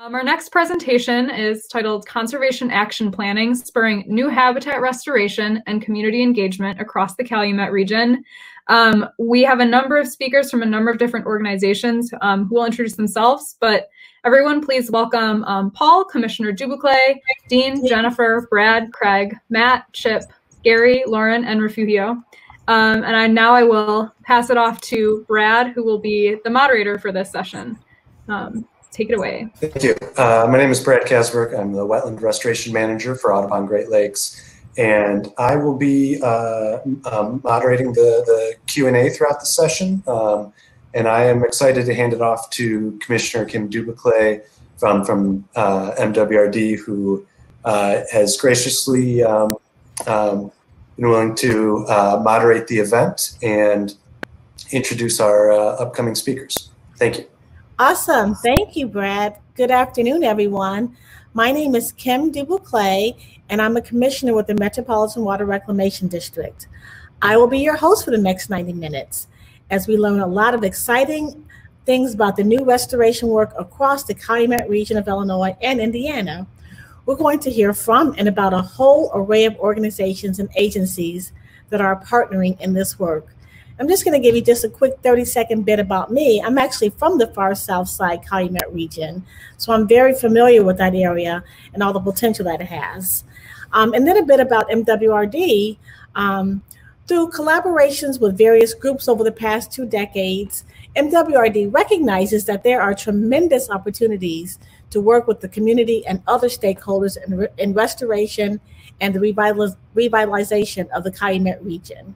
Um, our next presentation is titled Conservation Action Planning, Spurring New Habitat Restoration and Community Engagement Across the Calumet Region. Um, we have a number of speakers from a number of different organizations um, who will introduce themselves, but everyone please welcome um, Paul, Commissioner Dubuclet, Dean, Jennifer, Brad, Craig, Matt, Chip, Gary, Lauren, and Refugio. Um, and I, now I will pass it off to Brad, who will be the moderator for this session. Take it away. Thank you. Uh, my name is Brad Kasberg. I'm the Wetland Restoration Manager for Audubon Great Lakes and I will be uh, um, moderating the, the Q&A throughout the session. Um, and I am excited to hand it off to Commissioner Kim Dubuclet from, from uh, MWRD, who uh, has graciously um, um, been willing to uh, moderate the event and introduce our uh, upcoming speakers. Thank you. Awesome. Thank you, Brad. Good afternoon, everyone. My name is Kim Dubuclet, and I'm a commissioner with the Metropolitan Water Reclamation District. I will be your host for the next 90 minutes as we learn a lot of exciting things about the new restoration work across the Calumet region of Illinois and Indiana. We're going to hear from and about a whole array of organizations and agencies that are partnering in this work. I'm just going to give you just a quick 30 second bit about me. I'm actually from the far south side Calumet region, so I'm very familiar with that area and all the potential that it has. Um, and then a bit about MWRD. Um, through collaborations with various groups over the past two decades, MWRD recognizes that there are tremendous opportunities to work with the community and other stakeholders in, re in restoration and the revitalization of the Calumet region.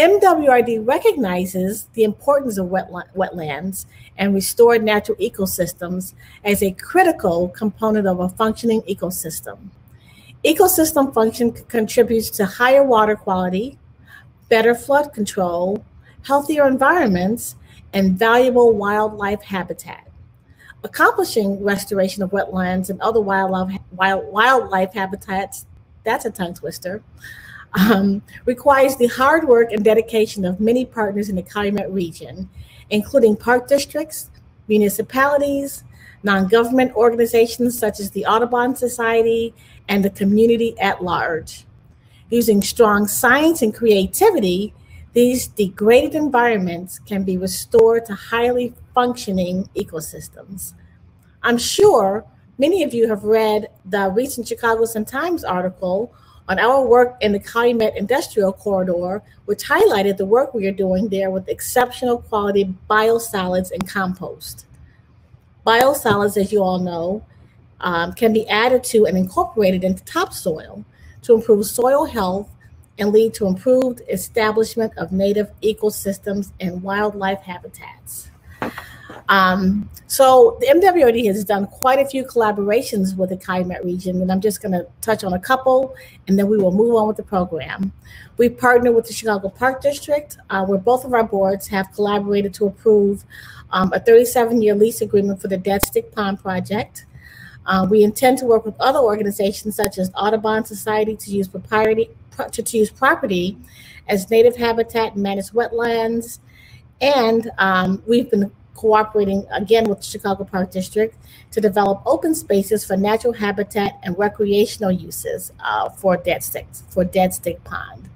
MWRD recognizes the importance of wetlands and restored natural ecosystems as a critical component of a functioning ecosystem. Ecosystem function contributes to higher water quality, better flood control, healthier environments, and valuable wildlife habitat. Accomplishing restoration of wetlands and other wildlife, wild, wildlife habitats, that's a tongue twister, um, requires the hard work and dedication of many partners in the Calumet region, including park districts, municipalities, non-government organizations such as the Audubon Society and the community at large. Using strong science and creativity, these degraded environments can be restored to highly functioning ecosystems. I'm sure many of you have read the recent Chicago Sun-Times article on our work in the Calumet Industrial Corridor, which highlighted the work we are doing there with exceptional quality biosolids and compost. Biosolids, as you all know, um, can be added to and incorporated into topsoil to improve soil health and lead to improved establishment of native ecosystems and wildlife habitats. Um, so the MWRD has done quite a few collaborations with the Calumet region, and I'm just going to touch on a couple, and then we will move on with the program. We partner with the Chicago Park District, uh, where both of our boards have collaborated to approve um, a 37-year lease agreement for the Dead Stick Pond project. Uh, we intend to work with other organizations such as Audubon Society to use propriety to, to use property as native habitat and managed wetlands. And um, we've been cooperating again with the Chicago Park District to develop open spaces for natural habitat and recreational uses uh, for dead sticks, for Dead Stick Pond.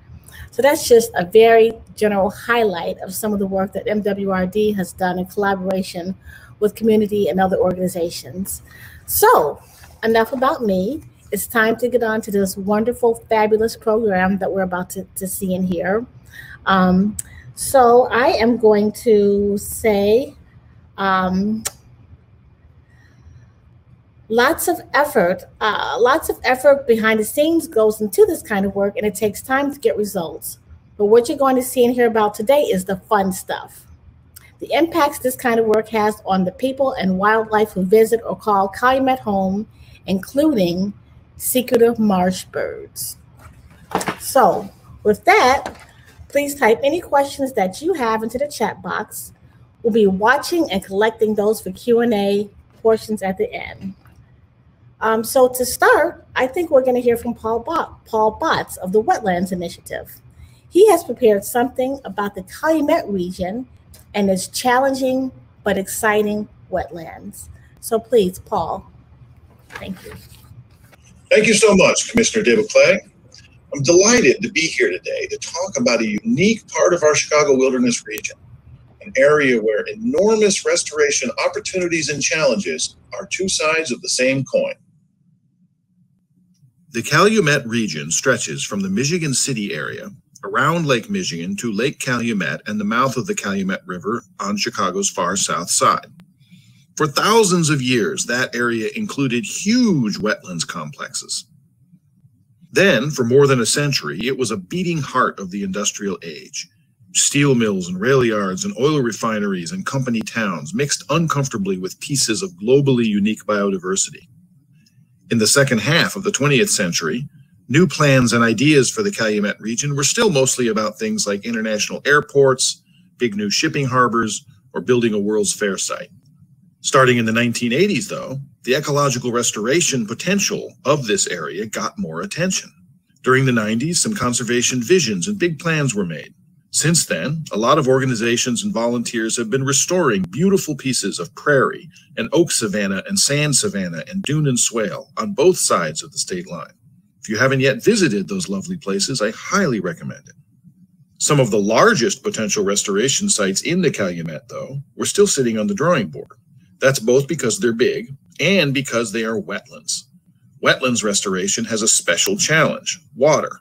So that's just a very general highlight of some of the work that MWRD has done in collaboration with community and other organizations. So enough about me. It's time to get on to this wonderful, fabulous program that we're about to, to see and hear. Um, so I am going to say um, lots of effort, uh, lots of effort behind the scenes goes into this kind of work, and it takes time to get results. But what you're going to see and hear about today is the fun stuff. The impacts this kind of work has on the people and wildlife who visit or call Calumet home, including secretive marsh birds. So, with that, please type any questions that you have into the chat box We'll be watching and collecting those for Q&A portions at the end. Um, so to start, I think we're going to hear from Paul, Bot, Paul Botts of the Wetlands Initiative. He has prepared something about the Calumet region and its challenging but exciting wetlands. So please, Paul. Thank you. Thank you so much, Commissioner Dubuclet. I'm delighted to be here today to talk about a unique part of our Chicago wilderness region, an area where enormous restoration opportunities and challenges are two sides of the same coin. The Calumet region stretches from the Michigan City area around Lake Michigan to Lake Calumet and the mouth of the Calumet River on Chicago's far south side. For thousands of years, that area included huge wetlands complexes. Then, for more than a century, it was a beating heart of the industrial age. Steel mills and rail yards and oil refineries and company towns mixed uncomfortably with pieces of globally unique biodiversity. In the second half of the 20th century, new plans and ideas for the Calumet region were still mostly about things like international airports, big new shipping harbors, or building a World's Fair site. Starting in the 1980s, though, the ecological restoration potential of this area got more attention. During the 90s, some conservation visions and big plans were made. Since then, a lot of organizations and volunteers have been restoring beautiful pieces of prairie and oak savanna and sand savanna and dune and swale on both sides of the state line. If you haven't yet visited those lovely places, I highly recommend it. Some of the largest potential restoration sites in the Calumet, though, were still sitting on the drawing board. That's both because they're big and because they are wetlands. Wetlands restoration has a special challenge water.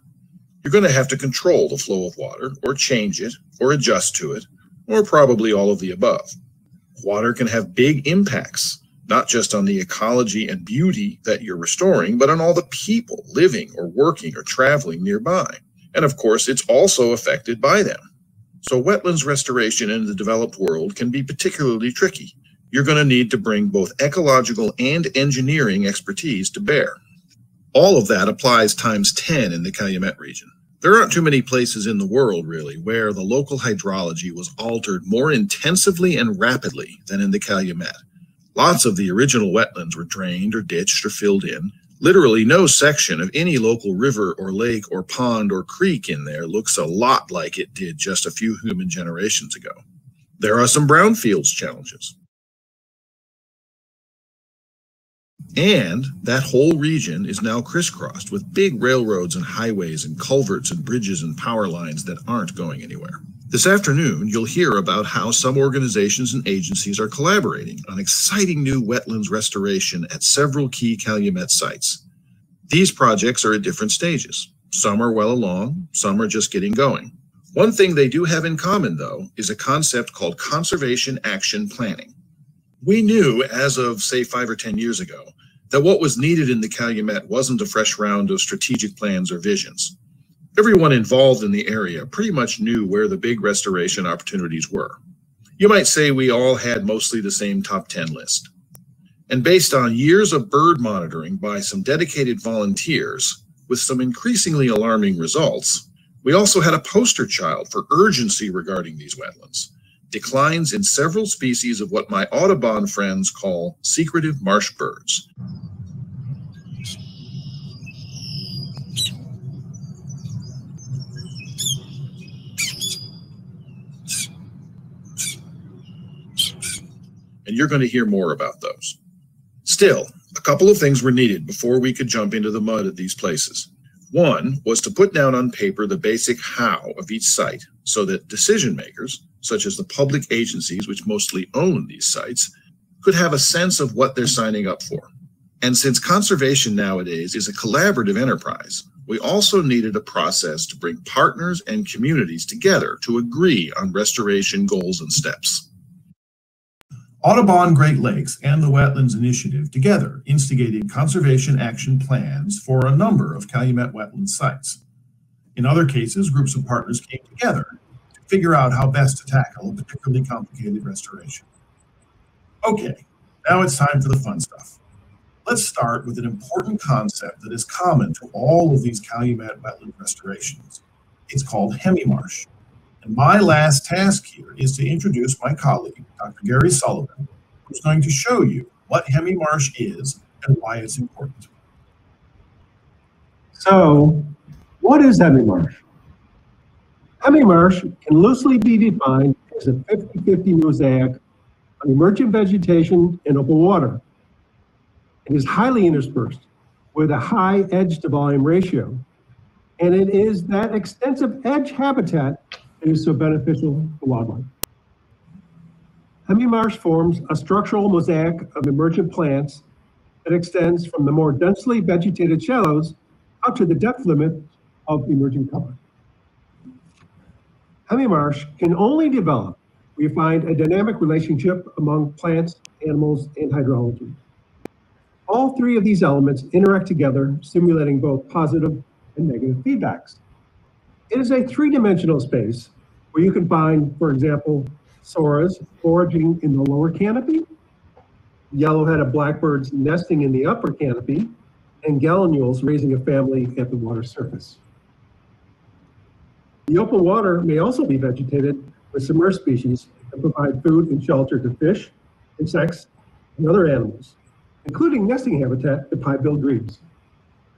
You're going to have to control the flow of water, or change it, or adjust to it, or probably all of the above. Water can have big impacts, not just on the ecology and beauty that you're restoring, but on all the people living or working or traveling nearby. And of course, it's also affected by them. So, wetlands restoration in the developed world can be particularly tricky. You're going to need to bring both ecological and engineering expertise to bear. All of that applies times 10 in the Calumet region. There aren't too many places in the world, really, where the local hydrology was altered more intensively and rapidly than in the Calumet. Lots of the original wetlands were drained or ditched or filled in. Literally, no section of any local river or lake or pond or creek in there looks a lot like it did just a few human generations ago. There are some brownfields challenges. And that whole region is now crisscrossed with big railroads and highways and culverts and bridges and power lines that aren't going anywhere. This afternoon, you'll hear about how some organizations and agencies are collaborating on exciting new wetlands restoration at several key Calumet sites. These projects are at different stages. Some are well along, some are just getting going. One thing they do have in common, though, is a concept called conservation action planning. We knew as of, say, five or 10 years ago, that what was needed in the Calumet wasn't a fresh round of strategic plans or visions. Everyone involved in the area pretty much knew where the big restoration opportunities were. You might say we all had mostly the same top 10 list. And based on years of bird monitoring by some dedicated volunteers with some increasingly alarming results, we also had a poster child for urgency regarding these wetlands declines in several species of what my Audubon friends call secretive marsh birds. And you're going to hear more about those. Still, a couple of things were needed before we could jump into the mud at these places. One was to put down on paper the basic how of each site so that decision makers, such as the public agencies which mostly own these sites, could have a sense of what they're signing up for. And since conservation nowadays is a collaborative enterprise, we also needed a process to bring partners and communities together to agree on restoration goals and steps. Audubon Great Lakes and the Wetlands Initiative together instigated conservation action plans for a number of Calumet wetland sites. In other cases, groups of partners came together figure out how best to tackle a particularly complicated restoration. Okay, now it's time for the fun stuff. Let's start with an important concept that is common to all of these Calumet wetland restorations. It's called hemimarsh. And my last task here is to introduce my colleague, Dr. Gary Sullivan, who's going to show you what hemimarsh is and why it's important. So, what is hemimarsh? Hemimarsh can loosely be defined as a 50-50 mosaic of emergent vegetation in open water, It is highly interspersed with a high edge to volume ratio. And it is that extensive edge habitat that is so beneficial to wildlife. Hemi-marsh forms a structural mosaic of emergent plants that extends from the more densely vegetated shallows out to the depth limit of emerging cover. Hemi-marsh can only develop we find a dynamic relationship among plants, animals, and hydrology. All three of these elements interact together, simulating both positive and negative feedbacks. It is a three-dimensional space where you can find, for example, soras foraging in the lower canopy, yellow-headed blackbirds nesting in the upper canopy, and gallinules raising a family at the water surface. The open water may also be vegetated with submerged species that provide food and shelter to fish, insects, and other animals, including nesting habitat to pied-billed grebes.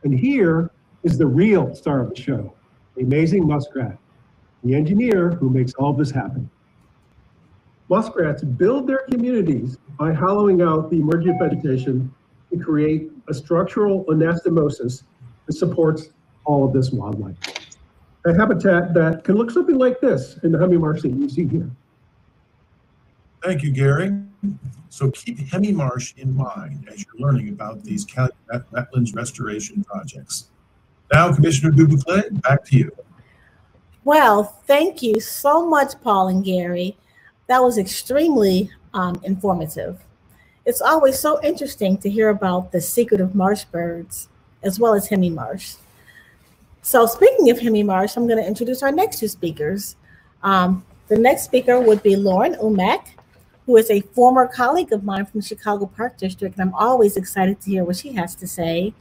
And here is the real star of the show, the amazing muskrat, the engineer who makes all this happen. Muskrats build their communities by hollowing out the emergent vegetation to create a structural anastomosis that supports all of this wildlife. A habitat that can look something like this in the Hemi-marsh that you see here. Thank you, Gary. So keep Hemi-marsh in mind as you're learning about these Calumet wetlands restoration projects. Now, Commissioner Dubuclet, back to you. Well, thank you so much, Paul and Gary. That was extremely um, informative. It's always so interesting to hear about the secret of marsh birds as well as hemi-marsh. So speaking of hemi-marsh, I'm going to introduce our next two speakers. Um, the next speaker would be Lauren Umek, who is a former colleague of mine from the Chicago Park District, and I'm always excited to hear what she has to say,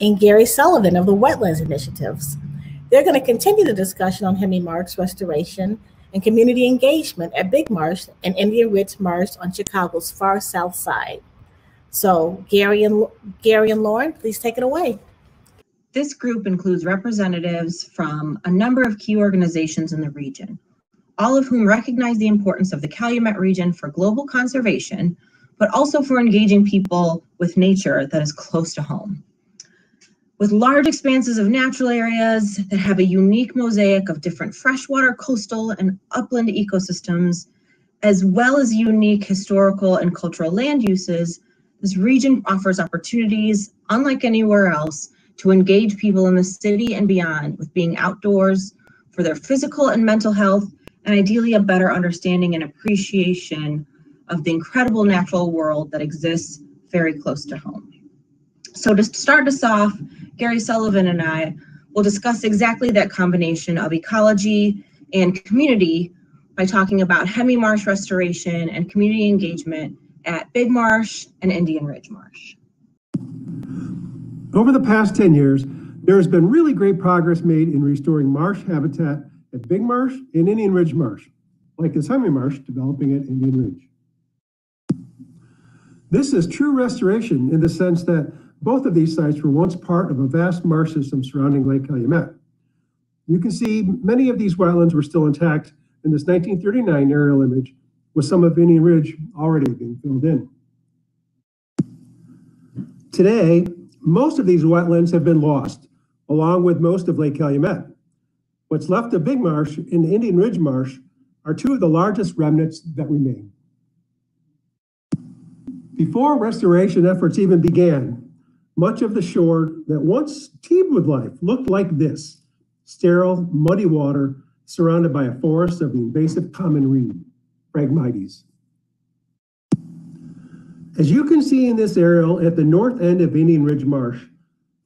and Gary Sullivan of the Wetlands Initiatives. They're going to continue the discussion on hemi-marsh restoration and community engagement at Big Marsh and Indian Ridge Marsh on Chicago's far south side. So Gary and Gary and Lauren, please take it away. This group includes representatives from a number of key organizations in the region, all of whom recognize the importance of the Calumet region for global conservation, but also for engaging people with nature that is close to home. With large expanses of natural areas that have a unique mosaic of different freshwater, coastal, and upland ecosystems, as well as unique historical and cultural land uses, this region offers opportunities, unlike anywhere else, to engage people in the city and beyond with being outdoors for their physical and mental health, and ideally a better understanding and appreciation of the incredible natural world that exists very close to home. So to start us off, Gary Sullivan and I will discuss exactly that combination of ecology and community by talking about Hemi Marsh restoration and community engagement at Big Marsh and Indian Ridge Marsh. Over the past 10 years, there has been really great progress made in restoring marsh habitat at Big Marsh and Indian Ridge Marsh, like Hemi Marsh developing at Indian Ridge. This is true restoration in the sense that both of these sites were once part of a vast marsh system surrounding Lake Calumet. You can see many of these wetlands were still intact in this 1939 aerial image, with some of Indian Ridge already being filled in. Today, most of these wetlands have been lost, along with most of Lake Calumet. What's left of Big Marsh and Indian Ridge Marsh are two of the largest remnants that remain. Before restoration efforts even began, much of the shore that once teemed with life looked like this sterile, muddy water surrounded by a forest of the invasive common reed, Phragmites. As you can see in this aerial at the north end of Indian Ridge Marsh,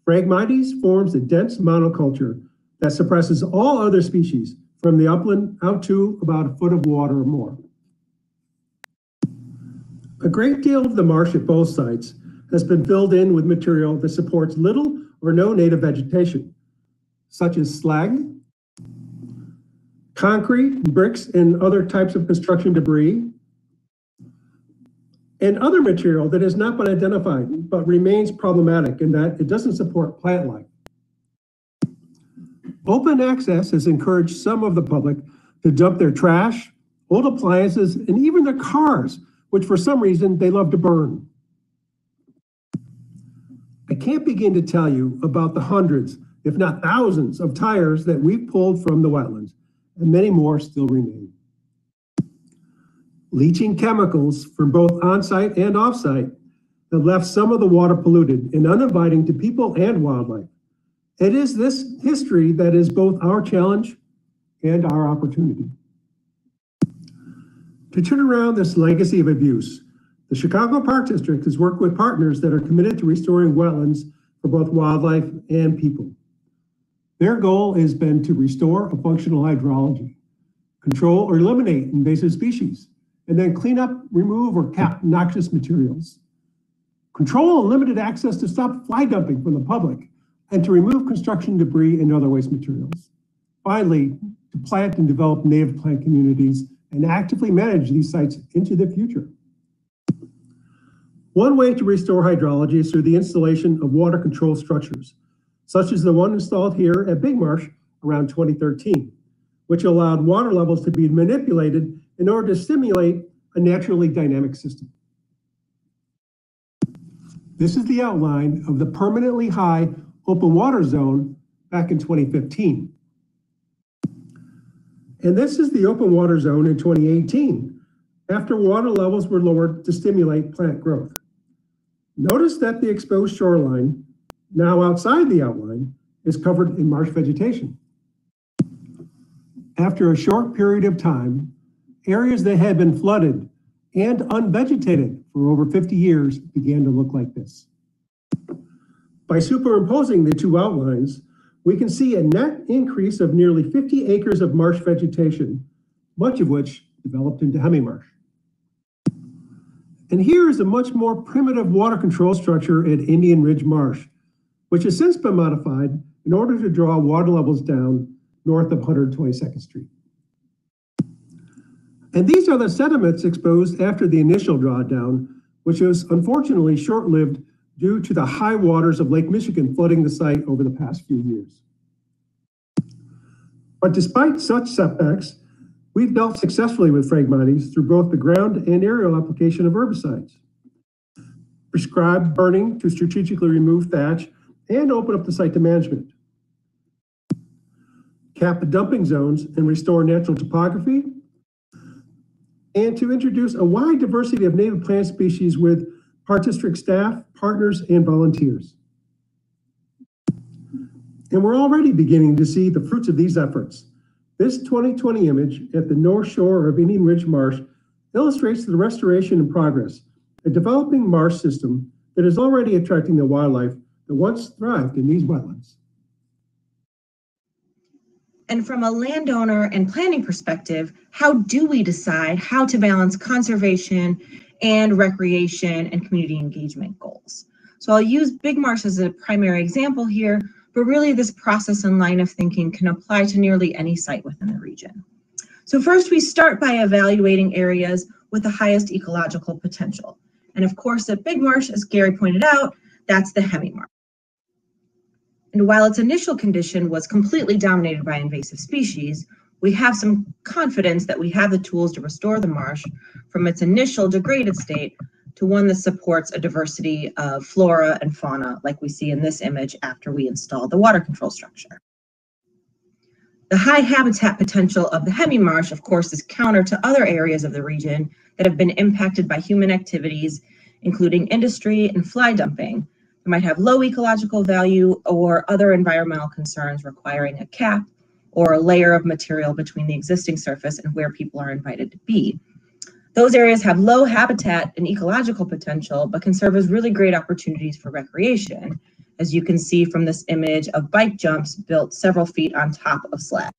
Phragmites forms a dense monoculture that suppresses all other species from the upland out to about a foot of water or more. A great deal of the marsh at both sites has been filled in with material that supports little or no native vegetation, such as slag, concrete, bricks, and other types of construction debris, and other material that has not been identified but remains problematic in that it doesn't support plant life. Open access has encouraged some of the public to dump their trash, old appliances, and even their cars, which for some reason they love to burn. I can't begin to tell you about the hundreds, if not thousands, of tires that we've pulled from the wetlands, and many more still remain. Leaching chemicals from both on-site and off-site have left some of the water polluted and uninviting to people and wildlife. It is this history that is both our challenge and our opportunity. To turn around this legacy of abuse, the Chicago Park District has worked with partners that are committed to restoring wetlands for both wildlife and people. Their goal has been to restore a functional hydrology, control or eliminate invasive species, and then clean up, remove, or cap noxious materials. Control limited access to stop fly dumping from the public and to remove construction debris and other waste materials. Finally, to plant and develop native plant communities and actively manage these sites into the future. One way to restore hydrology is through the installation of water control structures, such as the one installed here at Big Marsh around 2013, which allowed water levels to be manipulated in order to simulate a naturally dynamic system. This is the outline of the permanently high open water zone back in 2015. And this is the open water zone in 2018, after water levels were lowered to stimulate plant growth. Notice that the exposed shoreline, now outside the outline, is covered in marsh vegetation. After a short period of time, areas that had been flooded and unvegetated for over 50 years began to look like this. By superimposing the two outlines, we can see a net increase of nearly 50 acres of marsh vegetation, much of which developed into hemi-marsh. And here is a much more primitive water control structure at Indian Ridge Marsh, which has since been modified in order to draw water levels down north of 122nd Street. And these are the sediments exposed after the initial drawdown, which was unfortunately short-lived due to the high waters of Lake Michigan flooding the site over the past few years. But despite such setbacks, we've dealt successfully with Phragmites through both the ground and aerial application of herbicides, prescribed burning to strategically remove thatch and open up the site to management, cap the dumping zones and restore natural topography, and to introduce a wide diversity of native plant species with Park District staff, partners, and volunteers. And we're already beginning to see the fruits of these efforts. This 2020 image at the north shore of Indian Ridge Marsh illustrates the restoration in progress, a developing marsh system that is already attracting the wildlife that once thrived in these wetlands. And from a landowner and planning perspective, how do we decide how to balance conservation and recreation and community engagement goals. So I'll use Big Marsh as a primary example here, but really this process and line of thinking can apply to nearly any site within the region. So first we start by evaluating areas with the highest ecological potential. And of course at Big Marsh, as Gary pointed out, that's the hemi marsh. And while its initial condition was completely dominated by invasive species, we have some confidence that we have the tools to restore the marsh from its initial degraded state to one that supports a diversity of flora and fauna like we see in this image after we install the water control structure. The high habitat potential of the hemi marsh, of course, is counter to other areas of the region that have been impacted by human activities, including industry and fly dumping, that might have low ecological value or other environmental concerns requiring a cap or a layer of material between the existing surface and where people are invited to be. Those areas have low habitat and ecological potential, but can serve as really great opportunities for recreation, as you can see from this image of bike jumps built several feet on top of slag.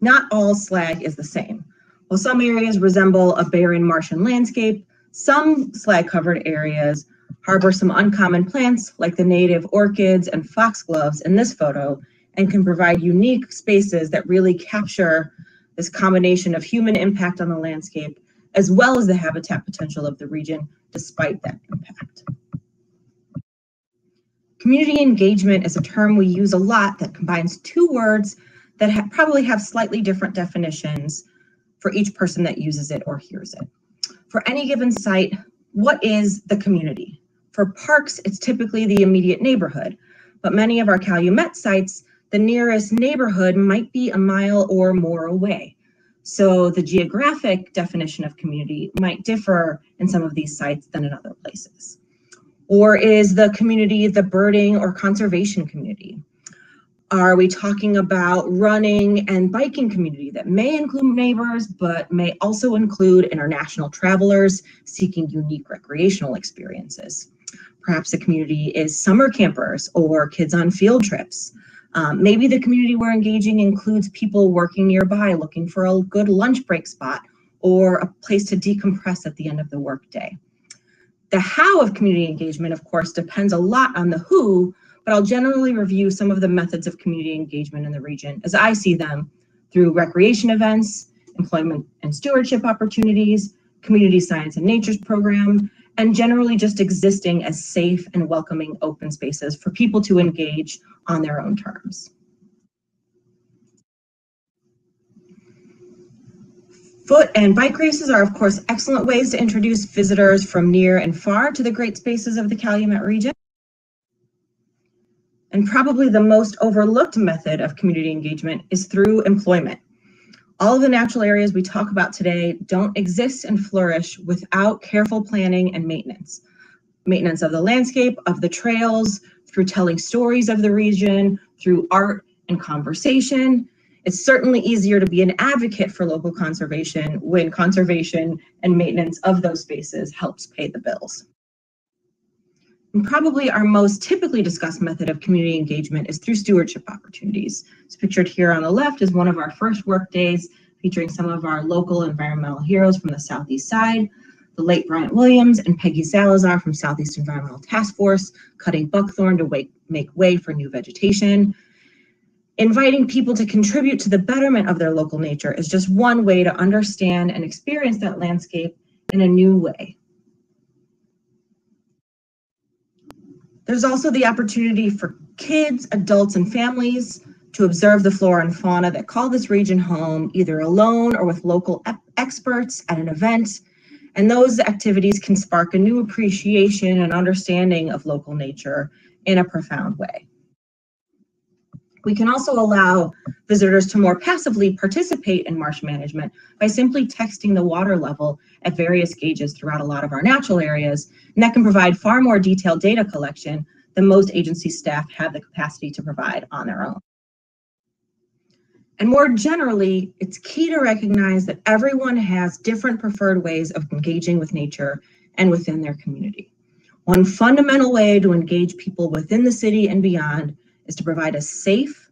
Not all slag is the same. While some areas resemble a barren Martian landscape, some slag-covered areas harbor some uncommon plants like the native orchids and foxgloves in this photo and can provide unique spaces that really capture this combination of human impact on the landscape as well as the habitat potential of the region despite that impact. Community engagement is a term we use a lot that combines two words that ha probably have slightly different definitions for each person that uses it or hears it. For any given site, what is the community? For parks, it's typically the immediate neighborhood, but many of our Calumet sites, the nearest neighborhood might be a mile or more away. So the geographic definition of community might differ in some of these sites than in other places. Or is the community the birding or conservation community? Are we talking about running and biking community that may include neighbors, but may also include international travelers seeking unique recreational experiences? Perhaps the community is summer campers or kids on field trips. Um, maybe the community we're engaging includes people working nearby looking for a good lunch break spot or a place to decompress at the end of the workday. The how of community engagement, of course, depends a lot on the who, but I'll generally review some of the methods of community engagement in the region as I see them through recreation events, employment and stewardship opportunities, community science and natures program, and generally just existing as safe and welcoming open spaces for people to engage on their own terms. Foot and bike races are, of course, excellent ways to introduce visitors from near and far to the great spaces of the Calumet region. And probably the most overlooked method of community engagement is through employment. All of the natural areas we talk about today don't exist and flourish without careful planning and maintenance. Maintenance of the landscape, of the trails, through telling stories of the region, through art and conversation. It's certainly easier to be an advocate for local conservation when conservation and maintenance of those spaces helps pay the bills. And probably our most typically discussed method of community engagement is through stewardship opportunities. It's pictured here on the left is one of our first work days featuring some of our local environmental heroes from the Southeast side, the late Bryant Williams and Peggy Salazar from Southeast Environmental Task Force, cutting buckthorn to wake, make way for new vegetation. Inviting people to contribute to the betterment of their local nature is just one way to understand and experience that landscape in a new way. There's also the opportunity for kids, adults, and families to observe the flora and fauna that call this region home, either alone or with local experts at an event. And those activities can spark a new appreciation and understanding of local nature in a profound way. We can also allow visitors to more passively participate in marsh management by simply texting the water level at various gauges throughout a lot of our natural areas, and that can provide far more detailed data collection than most agency staff have the capacity to provide on their own. And more generally, it's key to recognize that everyone has different preferred ways of engaging with nature and within their community. One fundamental way to engage people within the city and beyond is to provide a safe,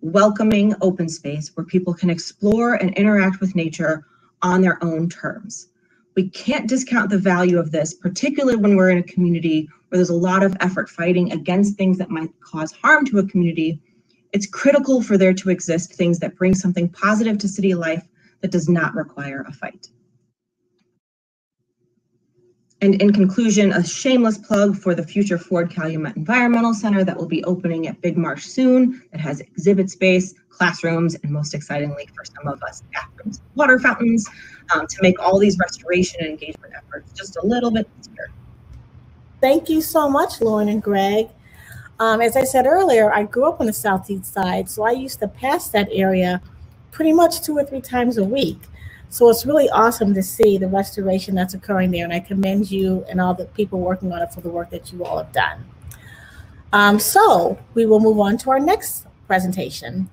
welcoming open space where people can explore and interact with nature on their own terms. We can't discount the value of this, particularly when we're in a community where there's a lot of effort fighting against things that might cause harm to a community. It's critical for there to exist things that bring something positive to city life that does not require a fight. And in conclusion, a shameless plug for the future Ford Calumet Environmental Center that will be opening at Big Marsh soon. It has exhibit space, classrooms, and most excitingly for some of us, bathrooms, water fountains um, to make all these restoration and engagement efforts just a little bit easier. Thank you so much, Lauren and Greg. Um, as I said earlier, I grew up on the southeast side, so I used to pass that area pretty much two or three times a week. So it's really awesome to see the restoration that's occurring there. And I commend you and all the people working on it for the work that you all have done. Um, so we will move on to our next presentation.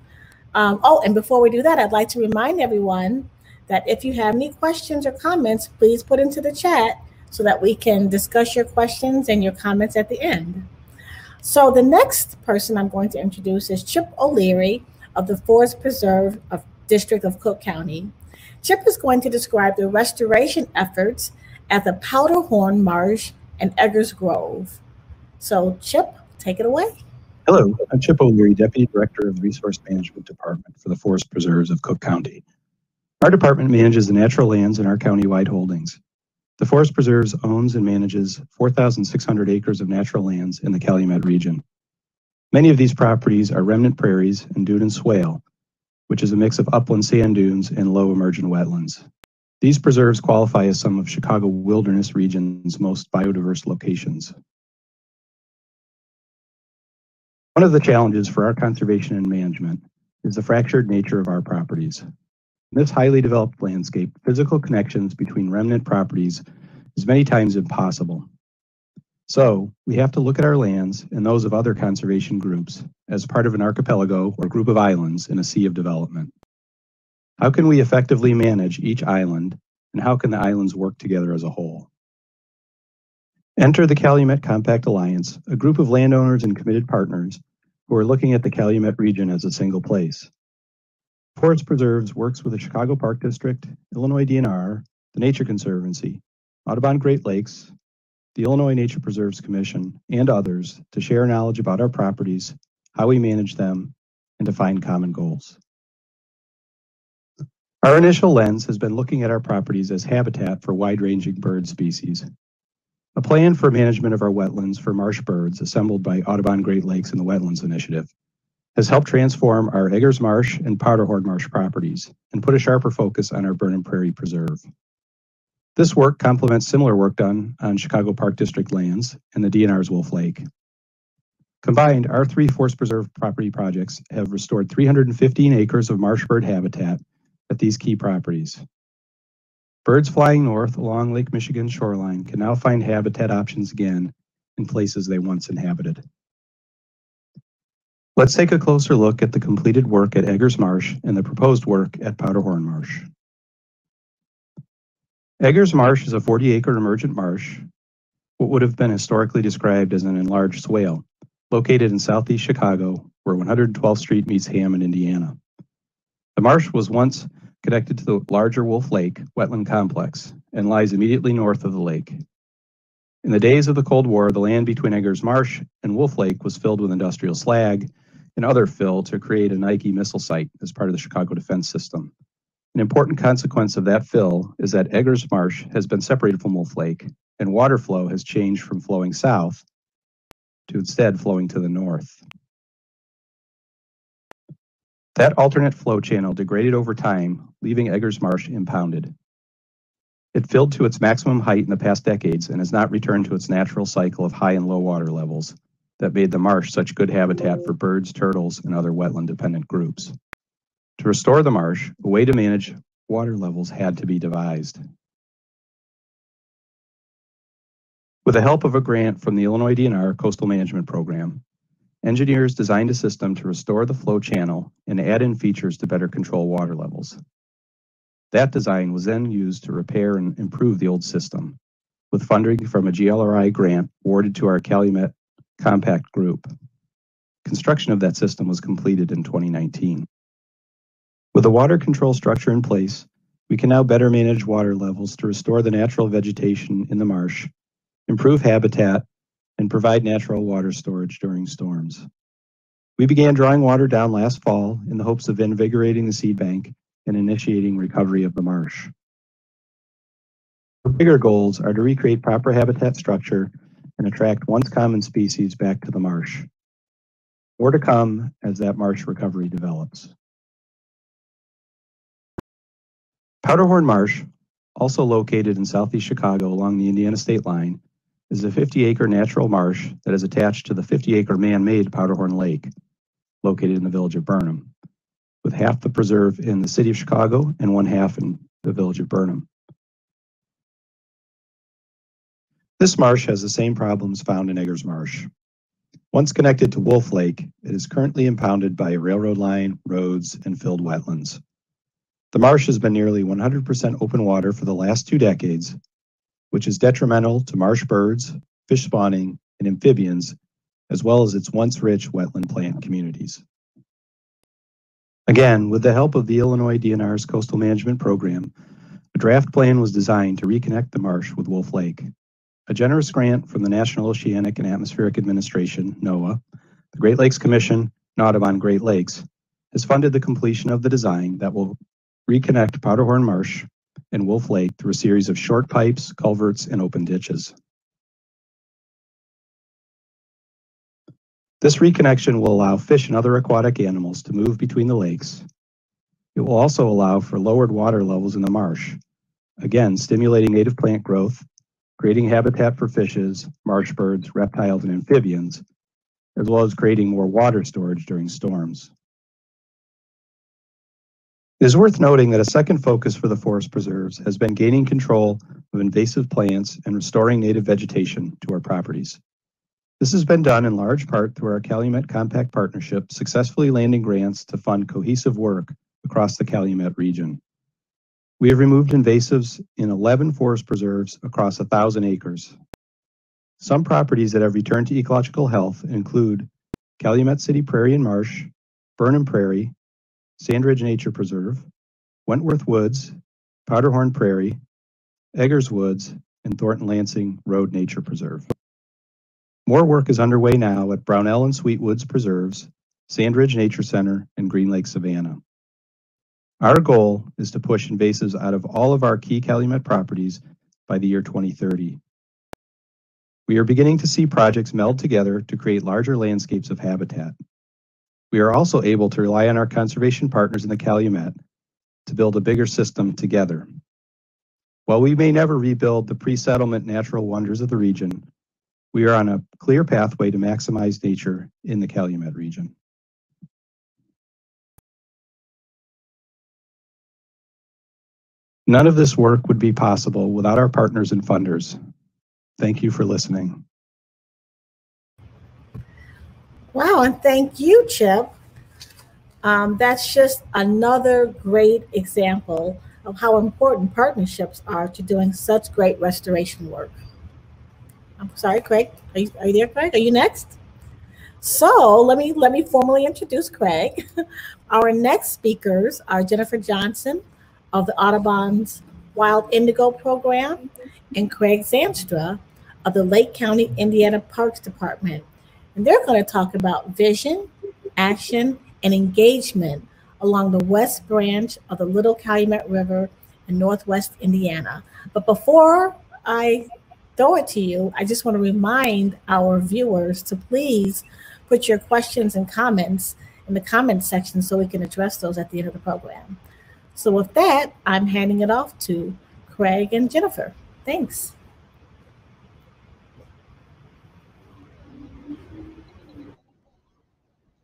Um, oh, and before we do that, I'd like to remind everyone that if you have any questions or comments, please put into the chat so that we can discuss your questions and your comments at the end. So the next person I'm going to introduce is Chip O'Leary of the Forest Preserve of District of Cook County. Chip is going to describe the restoration efforts at the Powderhorn Marsh and Eggers Grove. So, Chip, take it away. Hello, I'm Chip O'Leary, Deputy Director of the Resource Management Department for the Forest Preserves of Cook County. Our department manages the natural lands in our county-wide holdings. The Forest Preserves owns and manages 4,600 acres of natural lands in the Calumet region. Many of these properties are remnant prairies and dune and swale, which is a mix of upland sand dunes and low emergent wetlands. These preserves qualify as some of Chicago wilderness region's most biodiverse locations. One of the challenges for our conservation and management is the fractured nature of our properties. In this highly developed landscape, physical connections between remnant properties is many times impossible. So we have to look at our lands and those of other conservation groups as part of an archipelago or group of islands in a sea of development. How can we effectively manage each island and how can the islands work together as a whole? Enter the Calumet Compact Alliance, a group of landowners and committed partners who are looking at the Calumet region as a single place. Forest Preserves works with the Chicago Park District, Illinois DNR, the Nature Conservancy, Audubon Great Lakes, the Illinois Nature Preserves Commission, and others to share knowledge about our properties, how we manage them, and to find common goals. Our initial lens has been looking at our properties as habitat for wide-ranging bird species. A plan for management of our wetlands for marsh birds assembled by Audubon Great Lakes and the Wetlands Initiative has helped transform our Eggers Marsh and Powderhorn Marsh properties and put a sharper focus on our Burnham Prairie Preserve. This work complements similar work done on Chicago Park District lands and the DNR's Wolf Lake. Combined, our three forest preserve property projects have restored 315 acres of marsh bird habitat at these key properties. Birds flying north along Lake Michigan's shoreline can now find habitat options again in places they once inhabited. Let's take a closer look at the completed work at Eggers Marsh and the proposed work at Powderhorn Marsh. Eggers Marsh is a 40 acre emergent marsh, what would have been historically described as an enlarged swale, located in southeast Chicago, where 112th Street meets Hammond, Indiana. The marsh was once connected to the larger Wolf Lake wetland complex and lies immediately north of the lake. In the days of the Cold War, the land between Eggers Marsh and Wolf Lake was filled with industrial slag and other fill to create a Nike missile site as part of the Chicago defense system. An important consequence of that fill is that Eggers Marsh has been separated from Wolf Lake, and water flow has changed from flowing south to instead flowing to the north. That alternate flow channel degraded over time, leaving Eggers Marsh impounded. It filled to its maximum height in the past decades and has not returned to its natural cycle of high and low water levels that made the marsh such good habitat for birds, turtles, and other wetland dependent groups. To restore the marsh, a way to manage water levels had to be devised. With the help of a grant from the Illinois DNR Coastal Management Program, engineers designed a system to restore the flow channel and add in features to better control water levels. That design was then used to repair and improve the old system, with funding from a GLRI grant awarded to our Calumet Compact Group. Construction of that system was completed in 2019. With a water control structure in place, we can now better manage water levels to restore the natural vegetation in the marsh, improve habitat, and provide natural water storage during storms. We began drawing water down last fall in the hopes of invigorating the seed bank and initiating recovery of the marsh. Our bigger goals are to recreate proper habitat structure and attract once common species back to the marsh. More to come as that marsh recovery develops. Powderhorn Marsh, also located in southeast Chicago along the Indiana state line, is a 50 acre natural marsh that is attached to the 50 acre man made Powderhorn Lake, located in the village of Burnham, with half the preserve in the city of Chicago and one half in the village of Burnham. This marsh has the same problems found in Eggers Marsh. Once connected to Wolf Lake, it is currently impounded by a railroad line, roads, and filled wetlands. The marsh has been nearly 100% open water for the last two decades, which is detrimental to marsh birds, fish spawning, and amphibians, as well as its once rich wetland plant communities. Again, with the help of the Illinois DNR's Coastal Management Program, a draft plan was designed to reconnect the marsh with Wolf Lake. A generous grant from the National Oceanic and Atmospheric Administration, NOAA, the Great Lakes Commission, and Audubon Great Lakes, has funded the completion of the design that will reconnect Powderhorn Marsh and Wolf Lake through a series of short pipes, culverts, and open ditches. This reconnection will allow fish and other aquatic animals to move between the lakes. It will also allow for lowered water levels in the marsh, again stimulating native plant growth, creating habitat for fishes, marsh birds, reptiles, and amphibians, as well as creating more water storage during storms. It is worth noting that a second focus for the forest preserves has been gaining control of invasive plants and restoring native vegetation to our properties. This has been done in large part through our Calumet Compact Partnership successfully landing grants to fund cohesive work across the Calumet region. We have removed invasives in 11 forest preserves across 1,000 acres. Some properties that have returned to ecological health include Calumet City Prairie and Marsh, Burnham Prairie, Sandridge Nature Preserve, Wentworth Woods, Powderhorn Prairie, Eggers Woods, and Thornton Lansing Road Nature Preserve. More work is underway now at Brownell and Sweetwoods Preserves, Sandridge Nature Center, and Green Lake Savannah. Our goal is to push invasives out of all of our key Calumet properties by the year 2030. We are beginning to see projects meld together to create larger landscapes of habitat. We are also able to rely on our conservation partners in the Calumet to build a bigger system together. While we may never rebuild the pre-settlement natural wonders of the region, we are on a clear pathway to maximize nature in the Calumet region. None of this work would be possible without our partners and funders. Thank you for listening. Wow, and thank you, Chip. Um, that's just another great example of how important partnerships are to doing such great restoration work. I'm sorry, Craig. Are you, are you there, Craig? Are you next? So let me let me formally introduce Craig. Our next speakers are Jennifer Johnson of the Audubon's Wild Indigo Program and Craig Zandstra of the Lake County, Indiana Parks Department. And they're going to talk about vision, action, and engagement along the west branch of the Little Calumet River in Northwest Indiana. But before I throw it to you, I just want to remind our viewers to please put your questions and comments in the comments section so we can address those at the end of the program. So with that, I'm handing it off to Craig and Jennifer. Thanks.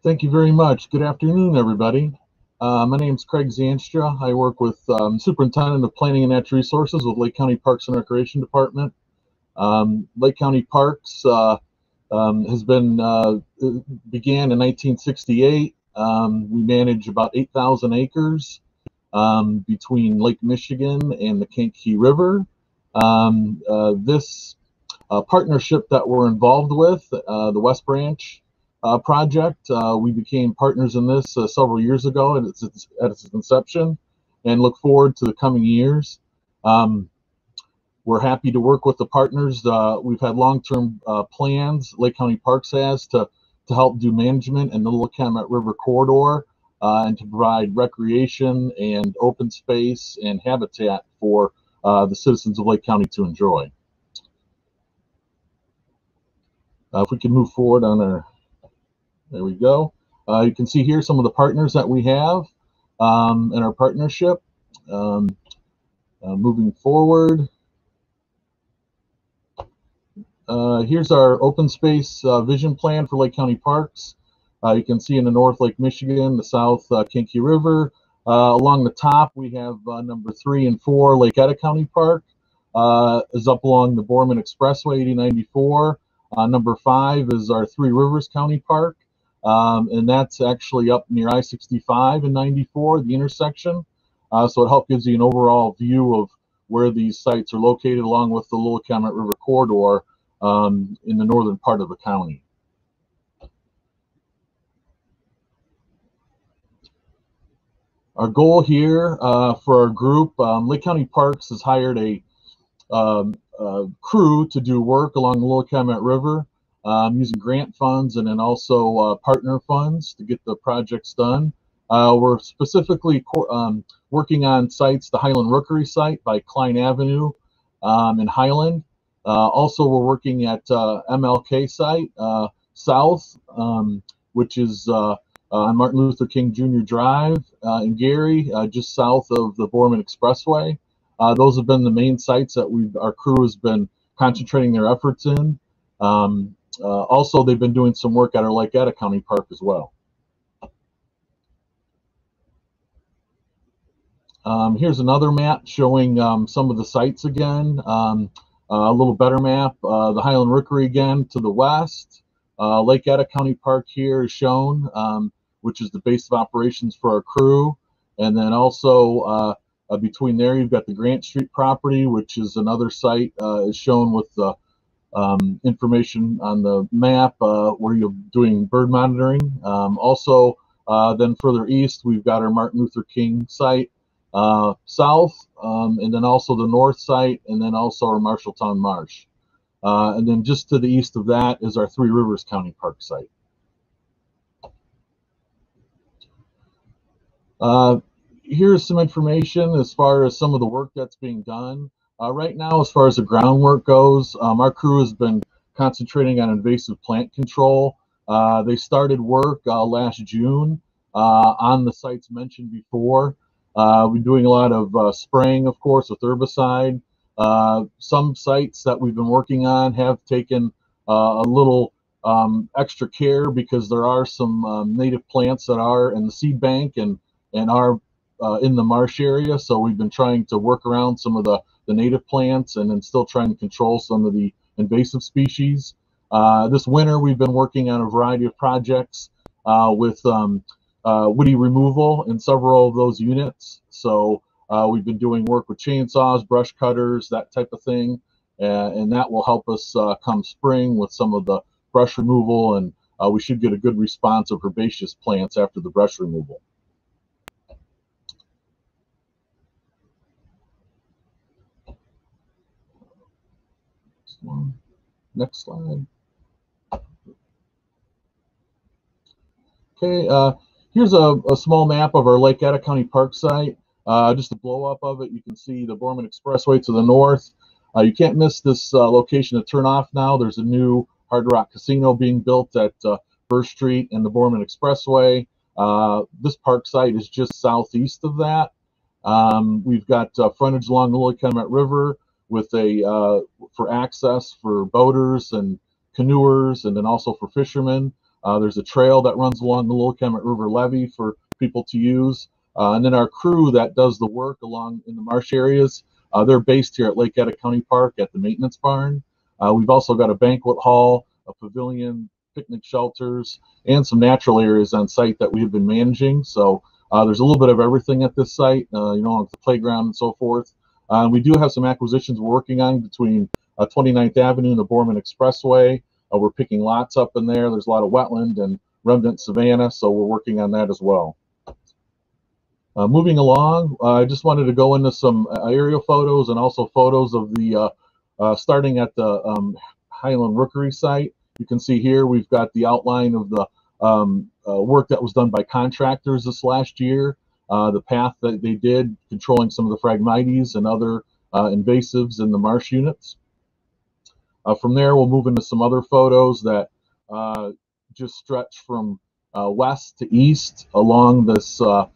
Thank you very much. Good afternoon, everybody. Uh, my name is Craig Zandstra. I work with um, Superintendent of Planning and Natural Resources with Lake County Parks and Recreation Department. Um, Lake County Parks uh, um, has been uh, began in 1968. Um, we manage about 8,000 acres um, between Lake Michigan and the Kankakee River. Um, uh, this uh, partnership that we're involved with, uh, the West Branch uh, project. Uh, we became partners in this uh, several years ago at its, at its inception and look forward to the coming years. Um, we're happy to work with the partners. Uh, we've had long-term uh, plans, Lake County Parks has, to, to help do management in the Little Calumet River corridor uh, and to provide recreation and open space and habitat for the citizens of Lake County to enjoy. if we can move forward on our there we go. Uh, you can see here some of the partners that we have um, in our partnership. Um, uh, moving forward, uh, here's our open space uh, vision plan for Lake County Parks. Uh, you can see in the north Lake Michigan, the south uh, Kankakee River. along the top, we have number three and four Lake Etta County Park. is up along the Borman Expressway 8094. number five is our Three Rivers County Park. Um, and that's actually up near I-65 and 94, the intersection. Uh, so it helps gives you an overall view of where these sites are located along with the Little Calumet River corridor um, in the northern part of the county. Our goal here uh, for our group, um, Lake County Parks has hired a, um, crew to do work along the Little Calumet River um, using grant funds and then also uh, partner funds to get the projects done. Uh, we're specifically um, working on sites, the Highland Rookery site by Klein Avenue um, in Highland. Uh, also, we're working at uh, MLK site uh, south, um, which is uh, on Martin Luther King Jr. Drive in Gary, just south of the Borman Expressway. those have been the main sites that we our crew has been concentrating their efforts in. Um, uh, also, they've been doing some work at our Lake Etta County Park as well. Um, here's another map showing um, some of the sites again. Um, uh, a little better map. Uh, the Highland Rookery again to the west. Uh, Lake Etta County Park here is shown, um, which is the base of operations for our crew. And then also uh, uh, between there, you've got the Grant Street property, which is another site uh, is shown with the um, information on the map where you're doing bird monitoring. Um, also, then further east, we've got our Martin Luther King site uh, south, um, and then also the north site, and then also our Marshalltown Marsh. Uh, and then just to the east of that is our Three Rivers County Park site. Uh, here's some information as far as some of the work that's being done. Uh, right now, as far as the groundwork goes, um, our crew has been concentrating on invasive plant control. Uh, they started work uh, last June on the sites mentioned before. Uh, we're doing a lot of uh, spraying, of course, with herbicide. Uh, some sites that we've been working on have taken uh, a little um, extra care because there are some um, native plants that are in the seed bank and and are uh, in the marsh area. So we've been trying to work around some of the the native plants and then still trying to control some of the invasive species. Uh, this winter, we've been working on a variety of projects with um, uh, woody removal in several of those units. So uh, we've been doing work with chainsaws, brush cutters, that type of thing, and, and that will help us uh, come spring with some of the brush removal, and uh, we should get a good response of herbaceous plants after the brush removal. Next slide. Okay, uh, Here's a, a small map of our Lake Etta County Park site. Uh, just a blow up of it, you can see the Borman Expressway to the north. Uh, you can't miss this uh, location to turn off now. There's a new Hard Rock Casino being built at uh, First Street and the Borman Expressway. Uh, this park site is just southeast of that. Um, we've got frontage along the Calumet River with a uh, for access for boaters and canoers, and then also for fishermen. Uh, there's a trail that runs along the Little Calumet River levee for people to use. Uh, and then our crew that does the work along in the marsh areas, uh, they're based here at Lake Etta County Park at the maintenance barn. Uh, we've also got a banquet hall, a pavilion, picnic shelters, and some natural areas on site that we have been managing. So uh, there's a little bit of everything at this site, uh, you know, the playground and so forth. We do have some acquisitions we're working on between 29th Avenue and the Borman Expressway. Uh, we're picking lots up in there. There's a lot of wetland and remnant savanna, so we're working on that as well. Uh, moving along, uh, I just wanted to go into some uh, aerial photos and also photos of the, uh, uh, starting at the um, Highland Rookery site. You can see here we've got the outline of the um, work that was done by contractors this last year, the path that they did controlling some of the Phragmites and other invasives in the marsh units. Uh, from there, we'll move into some other photos that uh, just stretch from uh, west to east along this uh,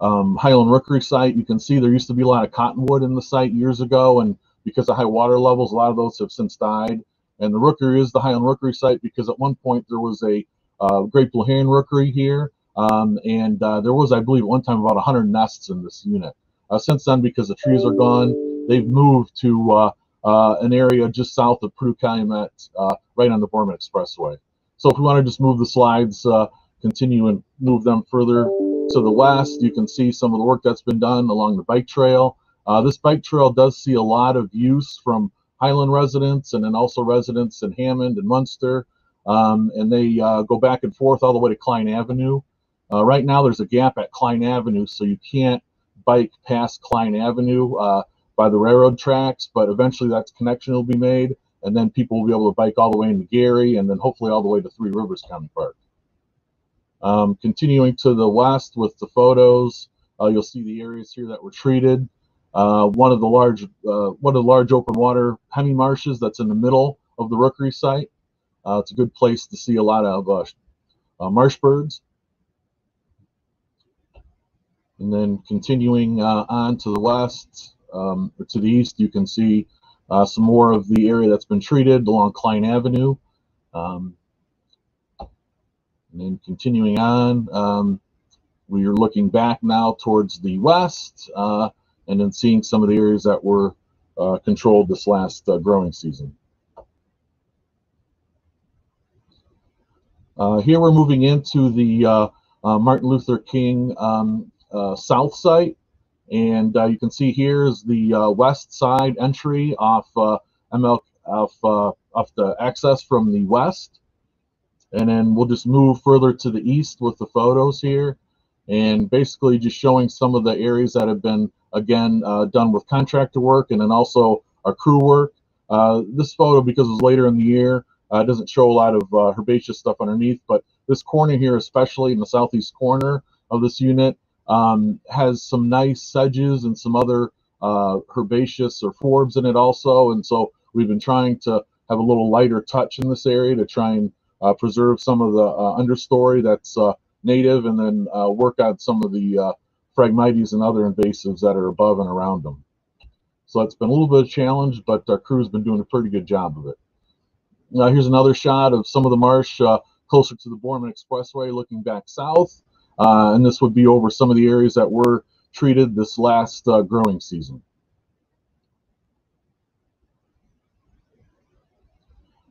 um, Highland Rookery site. You can see there used to be a lot of cottonwood in the site years ago, and because of high water levels, a lot of those have since died. And the rookery is the Highland Rookery site because at one point there was a uh, Great Blue Heron Rookery here, um, and uh, there was, I believe, one time about 100 nests in this unit. since then, because the trees are gone, they've moved to uh, an area just south of Purdue Calumet, uh, right on the Borman Expressway. So if we want to just move the slides, uh, continue and move them further to the west, you can see some of the work that's been done along the bike trail. Uh, this bike trail does see a lot of use from Highland residents and then also residents in Hammond and Munster. Um, and they uh, go back and forth all the way to Klein Avenue. Uh, right now, there's a gap at Klein Avenue, so you can't bike past Klein Avenue by the railroad tracks, but eventually that connection will be made, and then people will be able to bike all the way into Gary, and then hopefully all the way to Three Rivers County Park. Um, continuing to the west with the photos, uh, you'll see the areas here that were treated. Uh, one of the large, uh, one of the large open water hemi marshes that's in the middle of the rookery site. Uh, it's a good place to see a lot of uh, uh, marsh birds. And then continuing on to the west, um, to the east, you can see uh, some more of the area that's been treated along Klein Avenue. Um, and then continuing on, um, we are looking back now towards the west uh, and then seeing some of the areas that were uh, controlled this last uh, growing season. Uh, here we're moving into the uh, uh, Martin Luther King um, South site. And you can see here is the west side entry off ML off, off the access from the west. And then we'll just move further to the east with the photos here and basically just showing some of the areas that have been, again, uh, done with contractor work and then also our crew work. Uh, this photo, because it's later in the year, uh, doesn't show a lot of uh, herbaceous stuff underneath, but this corner here, especially in the southeast corner of this unit, um, has some nice sedges and some other uh, herbaceous or forbs in it also. And so we've been trying to have a little lighter touch in this area to try and uh, preserve some of the uh, understory that's uh, native and then uh, work on some of the uh, Phragmites and other invasives that are above and around them. So it's been a little bit of a challenge, but our crew's been doing a pretty good job of it. Now here's another shot of some of the marsh closer to the Borman Expressway looking back south. Uh, and this would be over some of the areas that were treated this last uh, growing season.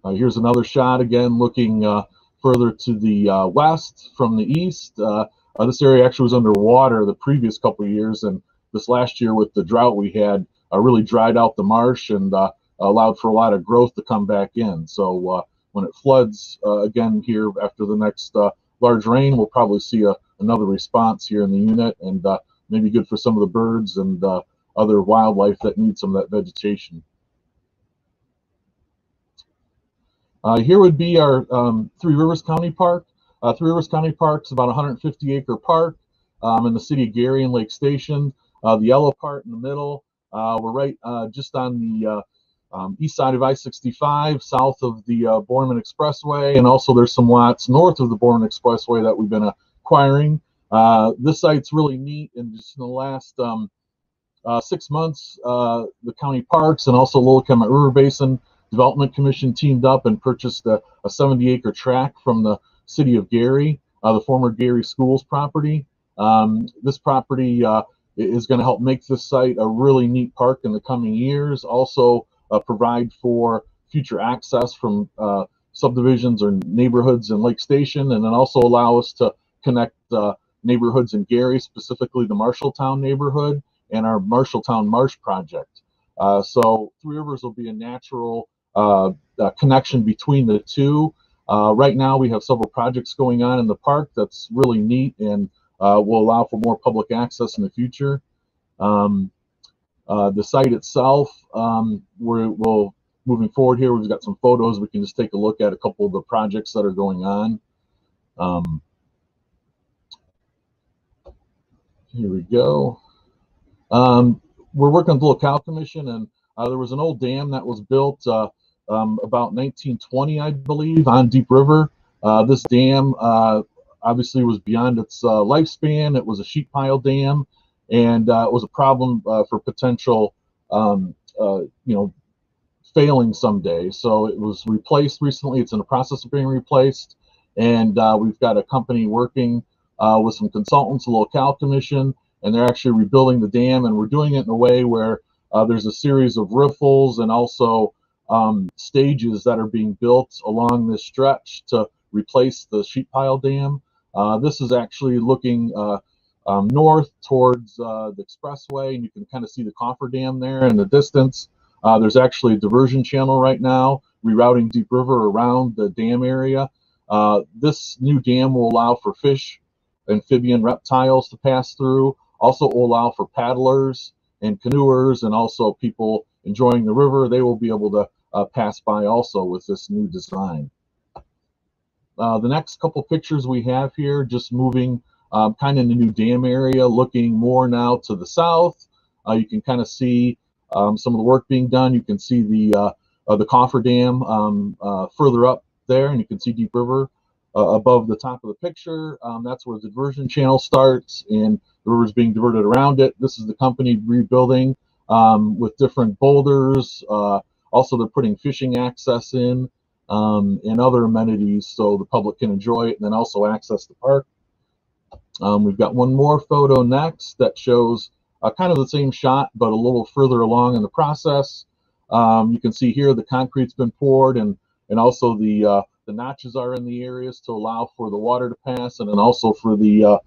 Uh, here's another shot again looking uh, further to the uh, west from the east. this area actually was underwater the previous couple of years and this last year with the drought we had really dried out the marsh and allowed for a lot of growth to come back in. So uh, when it floods uh, again here after the next uh, large rain, we'll probably see a, another response here in the unit and maybe good for some of the birds and other wildlife that need some of that vegetation. Uh, here would be our um, Three Rivers County Park. Uh, Three Rivers County Park is about 150 acre park um, in the city of Gary and Lake Station. Uh, the yellow part in the middle, we're right just on the um, east side of I-65, south of the uh, Borman Expressway, and also there's some lots north of the Borman Expressway that we've been acquiring. Uh, this site's really neat, and just in the last um, uh, six months, uh, the county parks and also Calumet River Basin Development Commission teamed up and purchased a, a 70-acre tract from the city of Gary, uh, the former Gary Schools property. Um, this property uh, is going to help make this site a really neat park in the coming years. Also, uh, provide for future access from subdivisions or neighborhoods in Lake Station, and then also allow us to connect uh, neighborhoods in Gary, specifically the Marshalltown neighborhood and our Marshalltown Marsh project. Uh, so Three Rivers will be a natural uh, uh, connection between the two. right now, we have several projects going on in the park that's really neat and will allow for more public access in the future. Um, uh, the site itself, um, we're, we'll moving forward here. We've got some photos. We can just take a look at a couple of the projects that are going on. Um, here we go. Um, we're working with the Locale Commission, and uh, there was an old dam that was built uh, um, about 1920, I believe, on Deep River. Uh, this dam uh, obviously was beyond its uh, lifespan. It was a sheet pile dam and uh, it was a problem for potential, um, you know, failing someday. So it was replaced recently. It's in the process of being replaced, and we've got a company working uh, with some consultants, the Locale Commission, and they're actually rebuilding the dam, and we're doing it in a way where uh, there's a series of riffles and also um, stages that are being built along this stretch to replace the sheet pile dam. this is actually looking um, north towards uh, the expressway, and you can kind of see the coffer dam there in the distance. Uh, there's actually a diversion channel right now rerouting Deep River around the dam area. Uh, this new dam will allow for fish, amphibian, reptiles to pass through. Also will allow for paddlers and canoers and also people enjoying the river. They will be able to uh, pass by also with this new design. Uh, the next couple pictures we have here, just moving um, kind of in the new dam area, looking more now to the south. Uh, you can kind of see um, some of the work being done. You can see the uh, uh, the coffer dam um, uh, further up there, and you can see Deep River above the top of the picture. Um, that's where the diversion channel starts, and the river is being diverted around it. This is the company rebuilding um, with different boulders. Uh, also, they're putting fishing access in. um, and other amenities so the public can enjoy it and then also access the park. Um, we've got one more photo next that shows uh, kind of the same shot, but a little further along in the process. Um, you can see here the concrete's been poured and, and also the, uh, the notches are in the areas to allow for the water to pass and then also for the, uh,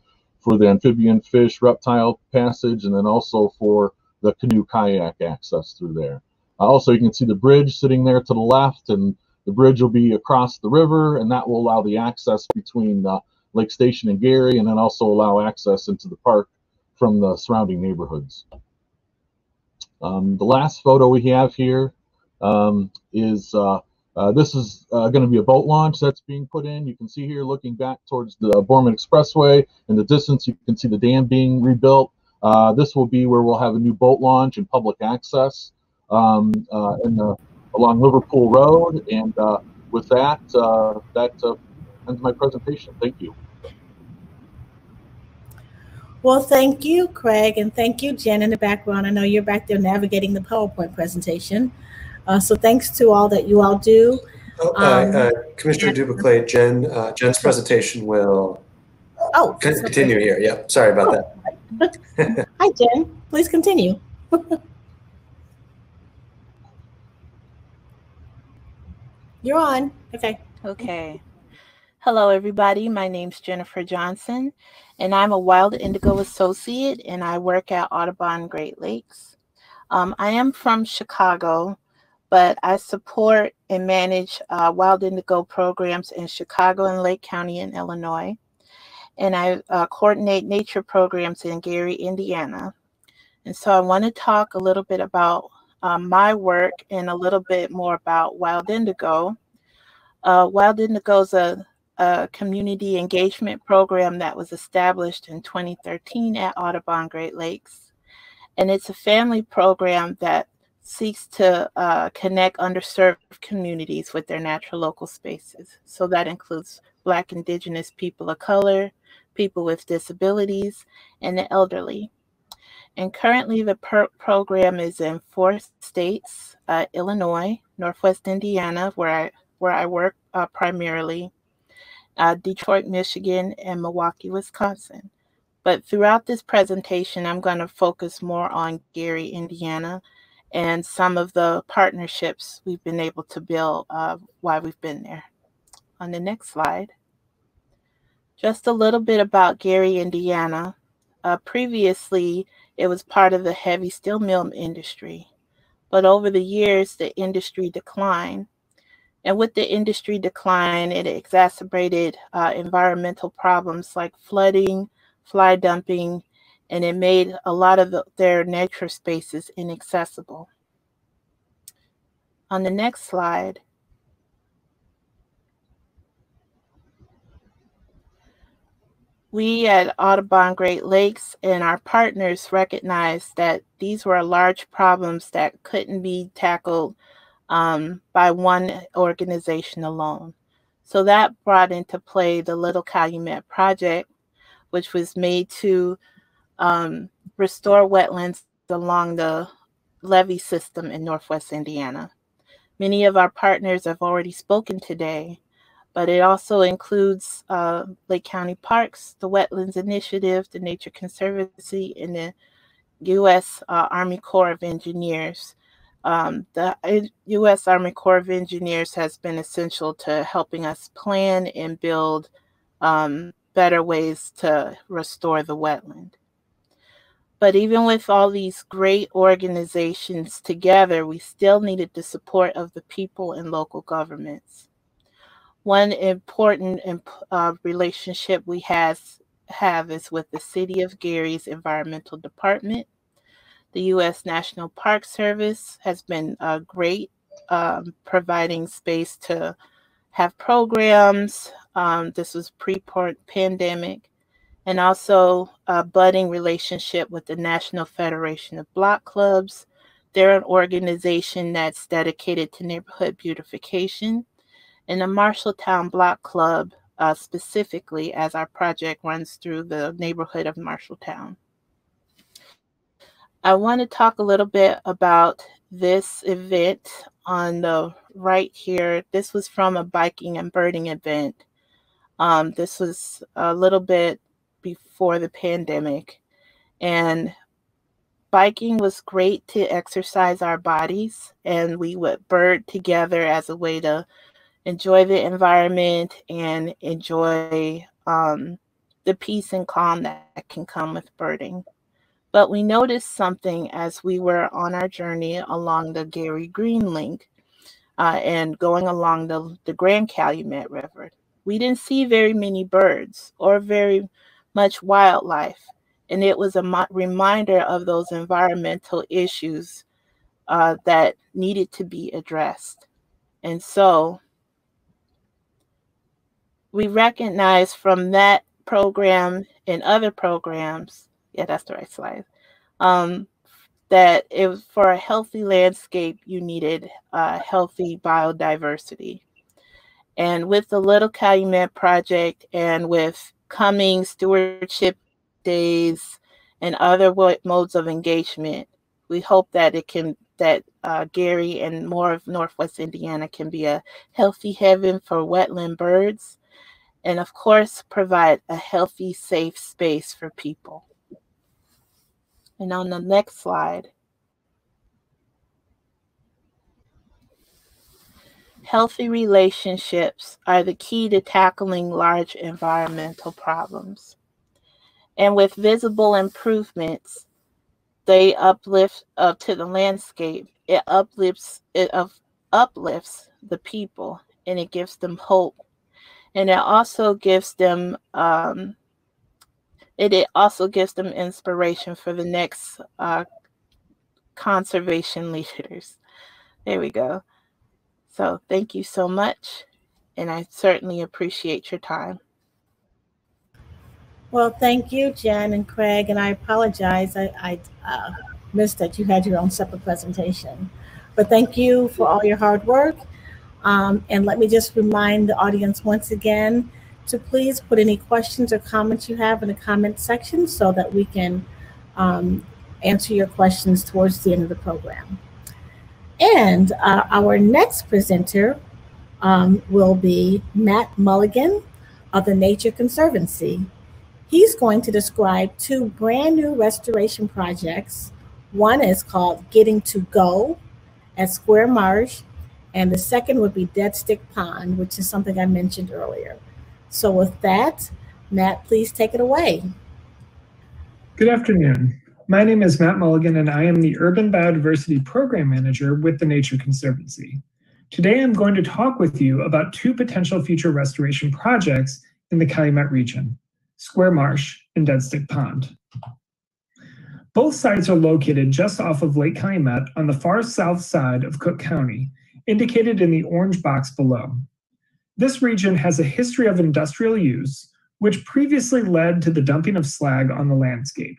for the amphibian fish reptile passage and then also for the canoe kayak access through there. also, you can see the bridge sitting there to the left and the bridge will be across the river and that will allow the access between uh, Lake Station and Gary and then also allow access into the park from the surrounding neighborhoods. Um, the last photo we have here um, is uh, this is uh, going to be a boat launch that's being put in. You can see here looking back towards the Borman Expressway. In the distance, you can see the dam being rebuilt. Uh, this will be where we'll have a new boat launch and public access um, uh, in the, along Liverpool Road. And uh, with that, that ends my presentation. Thank you. Well, thank you, Craig, and thank you, Jen, in the background. I know you're back there navigating the PowerPoint presentation. Uh, so thanks to all that you all do. Oh, uh, um, uh, Commissioner Dubuclet, Jen, uh, Jen's presentation will oh, continue okay. here. Yeah, sorry about oh. that. Hi, Jen. Please continue. You're on. Okay. Okay. Hello, everybody. My name's Jennifer Johnson, and I'm a Wild Indigo Associate, and I work at Audubon Great Lakes. Um, I am from Chicago, but I support and manage uh, Wild Indigo programs in Chicago and Lake County in Illinois. And I uh, coordinate nature programs in Gary, Indiana. And so I want to talk a little bit about um, my work and a little bit more about Wild Indigo. Uh, Wild Indigo is a a community engagement program that was established in 2013 at Audubon Great Lakes. And it's a family program that seeks to uh, connect underserved communities with their natural local spaces. So that includes Black, Indigenous people of color, people with disabilities, and the elderly. And currently, the program is in four states uh, Illinois, Northwest Indiana, where I, where I work uh, primarily, uh, Detroit, Michigan, and Milwaukee, Wisconsin. But throughout this presentation, I'm going to focus more on Gary, Indiana, and some of the partnerships we've been able to build uh, while we've been there. On the next slide, just a little bit about Gary, Indiana. Uh, previously, it was part of the heavy steel mill industry, but over the years, the industry declined and with the industry decline, it exacerbated uh, environmental problems like flooding, fly dumping, and it made a lot of the, their nature spaces inaccessible. On the next slide, we at Audubon Great Lakes and our partners recognized that these were large problems that couldn't be tackled um, by one organization alone. So that brought into play the Little Calumet Project, which was made to um, restore wetlands along the levee system in Northwest Indiana. Many of our partners have already spoken today, but it also includes uh, Lake County Parks, the Wetlands Initiative, the Nature Conservancy, and the U.S. Uh, Army Corps of Engineers um, the U.S. Army Corps of Engineers has been essential to helping us plan and build um, better ways to restore the wetland. But even with all these great organizations together, we still needed the support of the people and local governments. One important uh, relationship we has, have is with the City of Gary's Environmental Department the U.S. National Park Service has been uh, great, um, providing space to have programs. Um, this was pre-pandemic, and also a budding relationship with the National Federation of Block Clubs. They're an organization that's dedicated to neighborhood beautification, and the Marshalltown Block Club uh, specifically, as our project runs through the neighborhood of Marshalltown. I want to talk a little bit about this event on the right here. This was from a biking and birding event. Um, this was a little bit before the pandemic. And biking was great to exercise our bodies, and we would bird together as a way to enjoy the environment and enjoy um, the peace and calm that can come with birding. But we noticed something as we were on our journey along the Gary Green Link uh, and going along the, the Grand Calumet River. We didn't see very many birds or very much wildlife. And it was a reminder of those environmental issues uh, that needed to be addressed. And so we recognize from that program and other programs, yeah, that's the right slide, um, that it was for a healthy landscape, you needed uh, healthy biodiversity. And with the Little Calumet Project and with coming stewardship days and other modes of engagement, we hope that it can that uh, Gary and more of Northwest Indiana can be a healthy heaven for wetland birds, and of course provide a healthy, safe space for people. And on the next slide, healthy relationships are the key to tackling large environmental problems. And with visible improvements, they uplift up uh, to the landscape. It uplifts it of uplifts the people and it gives them hope. And it also gives them um, it, it also gives them inspiration for the next uh, conservation leaders. There we go. So thank you so much. And I certainly appreciate your time. Well, thank you, Jen and Craig. And I apologize. I, I uh, missed that you had your own separate presentation. But thank you for all your hard work. Um, and let me just remind the audience once again to please put any questions or comments you have in the comment section so that we can um, answer your questions towards the end of the program. And uh, our next presenter um, will be Matt Mulligan of the Nature Conservancy. He's going to describe two brand new restoration projects. One is called Getting to Go at Square Marsh, and the second would be Dead Stick Pond, which is something I mentioned earlier. So with that, Matt, please take it away. Good afternoon. My name is Matt Mulligan, and I am the Urban Biodiversity Program Manager with the Nature Conservancy. Today, I'm going to talk with you about two potential future restoration projects in the Calumet region, Square Marsh and Deadstick Pond. Both sites are located just off of Lake Calumet on the far south side of Cook County, indicated in the orange box below. This region has a history of industrial use, which previously led to the dumping of slag on the landscape.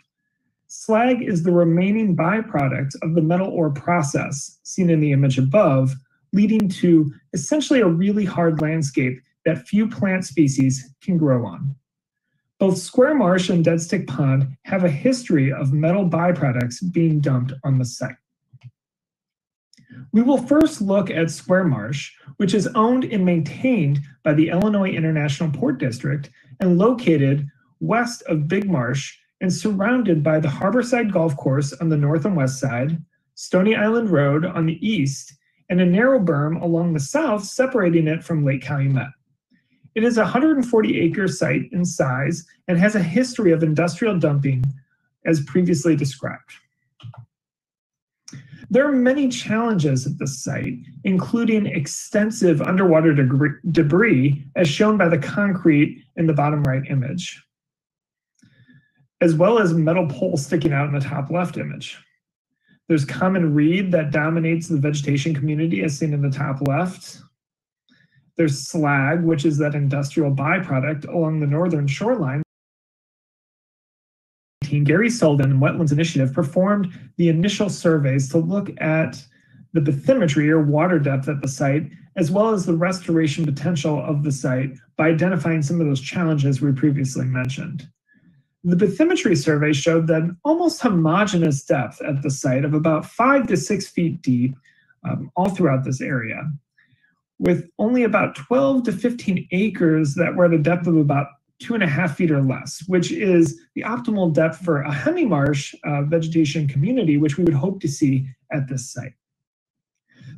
Slag is the remaining byproduct of the metal ore process, seen in the image above, leading to essentially a really hard landscape that few plant species can grow on. Both Square Marsh and Dead Stick Pond have a history of metal byproducts being dumped on the site. We will first look at Square Marsh, which is owned and maintained by the Illinois International Port District and located west of Big Marsh and surrounded by the Harborside Golf Course on the north and west side, Stony Island Road on the east, and a narrow berm along the south separating it from Lake Calumet. It is a 140 acre site in size and has a history of industrial dumping as previously described. There are many challenges at the site, including extensive underwater debris, as shown by the concrete in the bottom right image, as well as metal poles sticking out in the top left image. There's common reed that dominates the vegetation community, as seen in the top left. There's slag, which is that industrial byproduct along the northern shoreline. Gary Sullivan Wetlands Initiative performed the initial surveys to look at the bathymetry or water depth at the site, as well as the restoration potential of the site by identifying some of those challenges we previously mentioned. The bathymetry survey showed that an almost homogeneous depth at the site of about five to six feet deep um, all throughout this area. with only about 12 to 15 acres that were at a depth of about two and a half feet or less, which is the optimal depth for a hemimarsh uh, vegetation community, which we would hope to see at this site.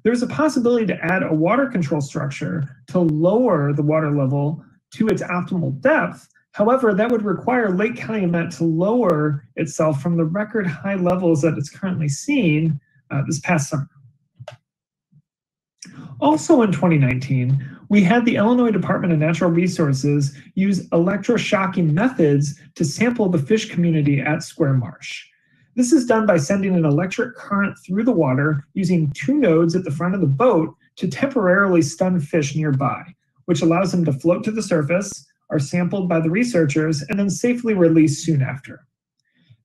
There's a possibility to add a water control structure to lower the water level to its optimal depth. However, that would require Lake County Calumet to lower itself from the record high levels that it's currently seeing uh, this past summer. Also in 2019, we had the Illinois Department of Natural Resources use electroshocking methods to sample the fish community at Square Marsh. This is done by sending an electric current through the water using two nodes at the front of the boat to temporarily stun fish nearby, which allows them to float to the surface, are sampled by the researchers, and then safely released soon after.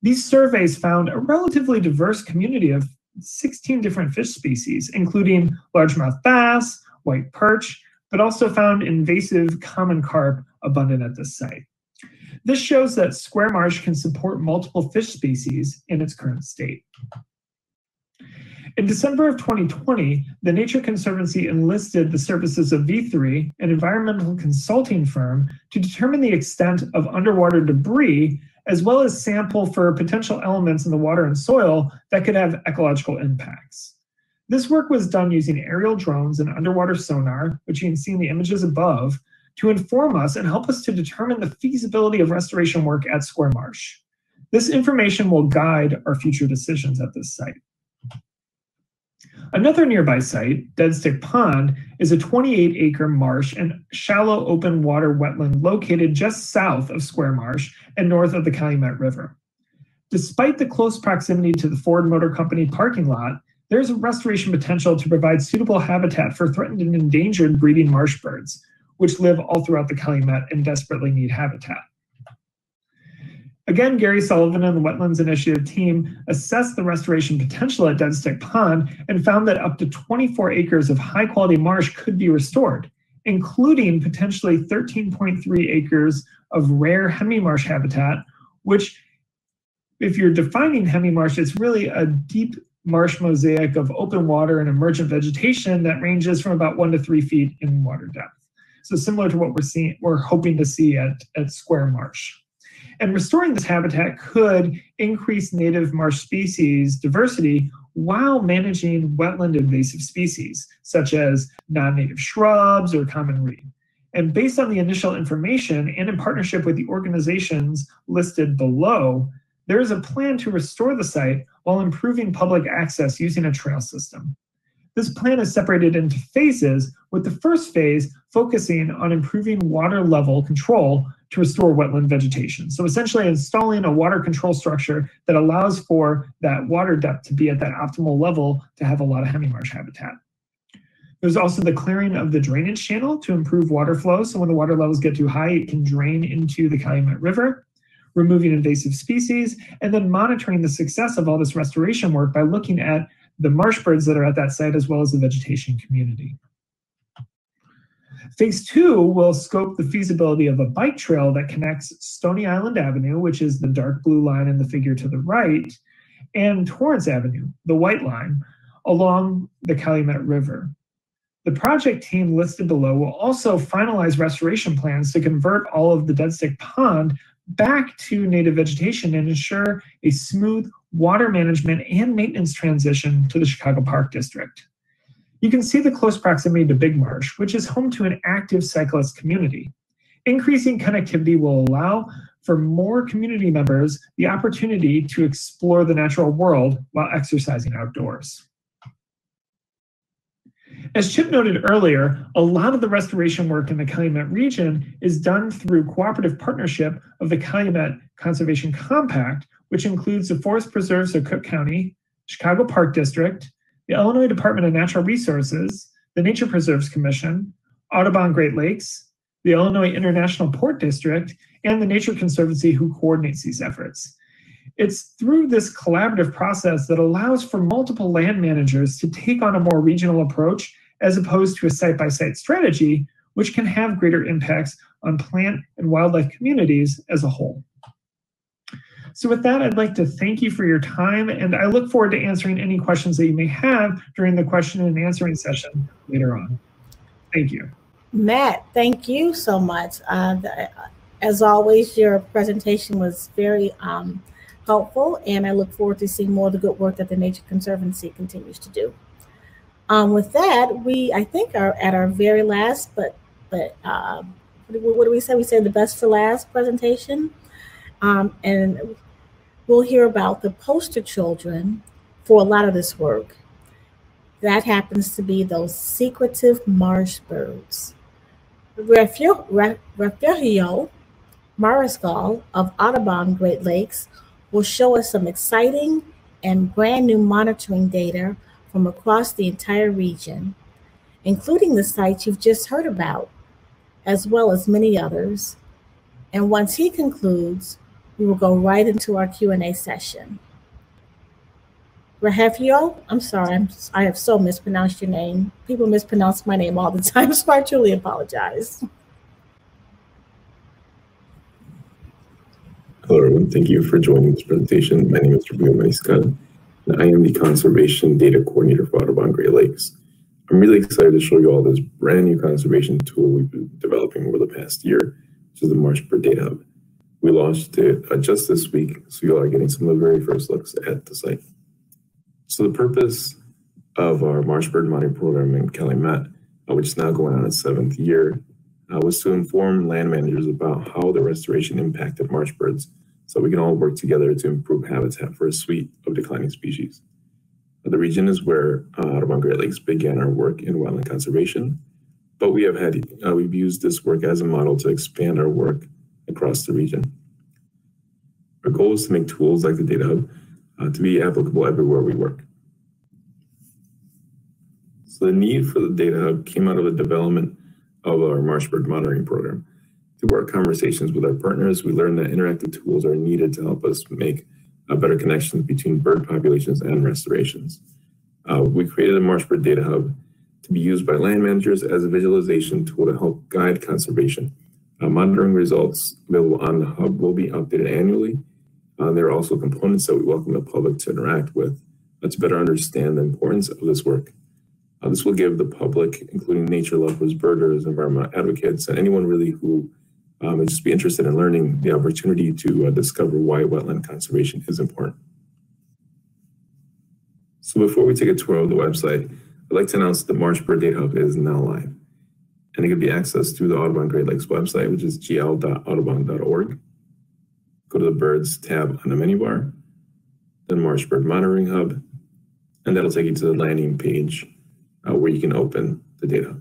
These surveys found a relatively diverse community of 16 different fish species, including largemouth bass, white perch, but also found invasive common carp abundant at this site. This shows that square marsh can support multiple fish species in its current state. In December of 2020, the Nature Conservancy enlisted the services of V3, an environmental consulting firm, to determine the extent of underwater debris, as well as sample for potential elements in the water and soil that could have ecological impacts. This work was done using aerial drones and underwater sonar, which you can see in the images above, to inform us and help us to determine the feasibility of restoration work at Square Marsh. This information will guide our future decisions at this site. Another nearby site, Deadstick Pond, is a 28 acre marsh and shallow open water wetland located just south of Square Marsh and north of the Calumet River. Despite the close proximity to the Ford Motor Company parking lot, there's a restoration potential to provide suitable habitat for threatened and endangered breeding marsh birds, which live all throughout the Calumet and desperately need habitat. Again, Gary Sullivan and the Wetlands Initiative team assessed the restoration potential at Dead Stick Pond and found that up to 24 acres of high quality marsh could be restored, including potentially 13.3 acres of rare hemimarsh habitat, which, if you're defining hemimarsh, it's really a deep marsh mosaic of open water and emergent vegetation that ranges from about one to three feet in water depth. So similar to what we're seeing, we're hoping to see at, at Square Marsh. And restoring this habitat could increase native marsh species diversity while managing wetland invasive species, such as non-native shrubs or common reed. And based on the initial information and in partnership with the organizations listed below, there is a plan to restore the site while improving public access using a trail system. This plan is separated into phases, with the first phase focusing on improving water level control to restore wetland vegetation. So essentially installing a water control structure that allows for that water depth to be at that optimal level to have a lot of hemimarsh habitat. There's also the clearing of the drainage channel to improve water flow. So when the water levels get too high, it can drain into the Calumet River, removing invasive species, and then monitoring the success of all this restoration work by looking at the marsh birds that are at that site as well as the vegetation community. Phase two will scope the feasibility of a bike trail that connects Stony Island Avenue, which is the dark blue line in the figure to the right, and Torrance Avenue, the white line, along the Calumet River. The project team listed below will also finalize restoration plans to convert all of the Dead Stick Pond back to native vegetation and ensure a smooth water management and maintenance transition to the Chicago Park District. You can see the close proximity to Big Marsh, which is home to an active cyclist community. Increasing connectivity will allow for more community members the opportunity to explore the natural world while exercising outdoors. As Chip noted earlier, a lot of the restoration work in the Calumet region is done through cooperative partnership of the Calumet Conservation Compact, which includes the forest preserves of Cook County, Chicago Park District, the Illinois Department of Natural Resources, the Nature Preserves Commission, Audubon Great Lakes, the Illinois International Port District, and the Nature Conservancy who coordinates these efforts. It's through this collaborative process that allows for multiple land managers to take on a more regional approach as opposed to a site by site strategy, which can have greater impacts on plant and wildlife communities as a whole. So with that, I'd like to thank you for your time, and I look forward to answering any questions that you may have during the question and answering session later on. Thank you. Matt, thank you so much. Uh, the, as always, your presentation was very um, helpful, and I look forward to seeing more of the good work that the Nature Conservancy continues to do. Um, with that, we I think are at our very last, but but uh, what do we say? We said the best for last presentation, um, and we'll hear about the poster children for a lot of this work. That happens to be those secretive marsh birds. Refugio Mariscal of Audubon Great Lakes will show us some exciting and brand new monitoring data from across the entire region, including the sites you've just heard about, as well as many others. And once he concludes, we will go right into our Q&A session. Rahefio, I'm sorry, I'm, I have so mispronounced your name. People mispronounce my name all the time, so I truly apologize. Hello, everyone. Thank you for joining this presentation. My name is Refugio Mariscal, and I am the Conservation Data Coordinator for Audubon Great Lakes. I'm really excited to show you all this brand new conservation tool we've been developing over the past year, which is the Marshbird Data Hub. We launched it uh, just this week, so you all are getting some of the very first looks at the site. So the purpose of our Marshbird monitoring program in Calumet, uh, which is now going on its seventh year, uh, was to inform land managers about how the restoration impacted marsh birds so we can all work together to improve habitat for a suite of declining species. Uh, the region is where uh, Audubon Great Lakes began our work in wetland conservation, but we have had uh, we've used this work as a model to expand our work across the region. Our goal is to make tools like the Data Hub uh, to be applicable everywhere we work. So the need for the Data Hub came out of the development of our Marshbird monitoring program. Through our conversations with our partners, we learned that interactive tools are needed to help us make a better connections between bird populations and restorations. Uh, we created a Marshbird Data Hub to be used by land managers as a visualization tool to help guide conservation. Uh, monitoring results available on the hub will be updated annually uh, there are also components that we welcome the public to interact with uh, to better understand the importance of this work. Uh, this will give the public, including nature lovers, birders, environmental advocates, and anyone really who um, just be interested in learning the opportunity to uh, discover why wetland conservation is important. So before we take a tour of the website, I'd like to announce that the Marshbird Data Hub is now live. And it can be accessed through the Audubon Great Lakes website, which is gl.audubon.org go to the birds tab on the menu bar, then Marshbird Monitoring Hub, and that'll take you to the landing page uh, where you can open the data.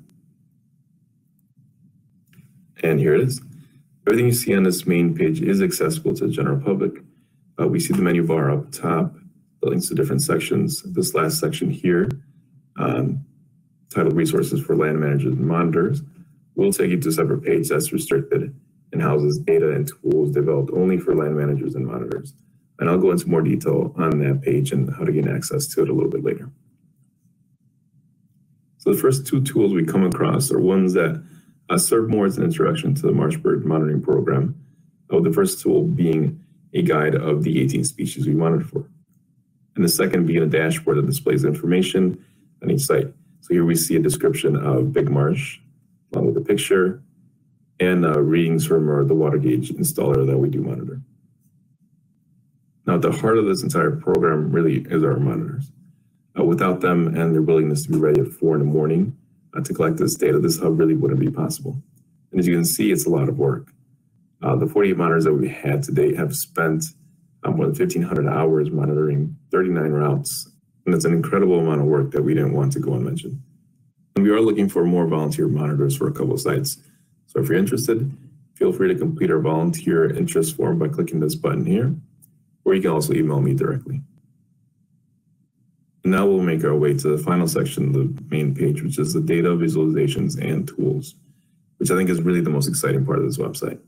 And here it is. Everything you see on this main page is accessible to the general public. Uh, we see the menu bar up top, the links to different sections. This last section here, um, titled Resources for Land Managers and Monitors, will take you to a separate page that's restricted and houses data and tools developed only for land managers and monitors. And I'll go into more detail on that page and how to gain access to it a little bit later. So the first two tools we come across are ones that uh, serve more as an introduction to the Marshbird monitoring program. Uh, the first tool being a guide of the 18 species we monitor for. And the second being a dashboard that displays information on each site. So here we see a description of Big Marsh, along with a picture, and uh, readings from our, the water gauge installer that we do monitor. Now, at the heart of this entire program really is our monitors. Uh, without them and their willingness to be ready at four in the morning uh, to collect this data, this hub really wouldn't be possible. And as you can see, it's a lot of work. Uh, the 48 monitors that we had to date have spent um, more than 1,500 hours monitoring 39 routes. And it's an incredible amount of work that we didn't want to go unmentioned. And we are looking for more volunteer monitors for a couple of sites. So if you're interested, feel free to complete our volunteer interest form by clicking this button here, or you can also email me directly. And now we'll make our way to the final section the main page, which is the data visualizations and tools, which I think is really the most exciting part of this website.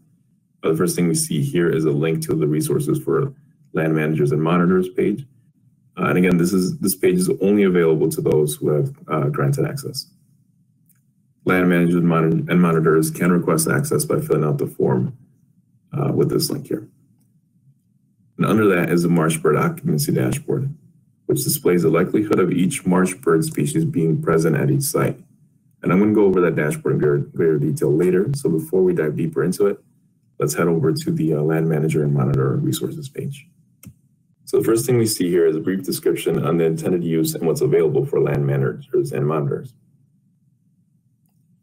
Uh, the first thing we see here is a link to the resources for land managers and monitors page. Uh, and again, this is this page is only available to those who have uh, granted access. Land managers and monitors can request access by filling out the form uh, with this link here. And under that is the marsh bird occupancy dashboard, which displays the likelihood of each marsh bird species being present at each site. And I'm going to go over that dashboard in greater, greater detail later. So before we dive deeper into it, let's head over to the uh, Land Manager and Monitor Resources page. So the first thing we see here is a brief description on the intended use and what's available for land managers and monitors.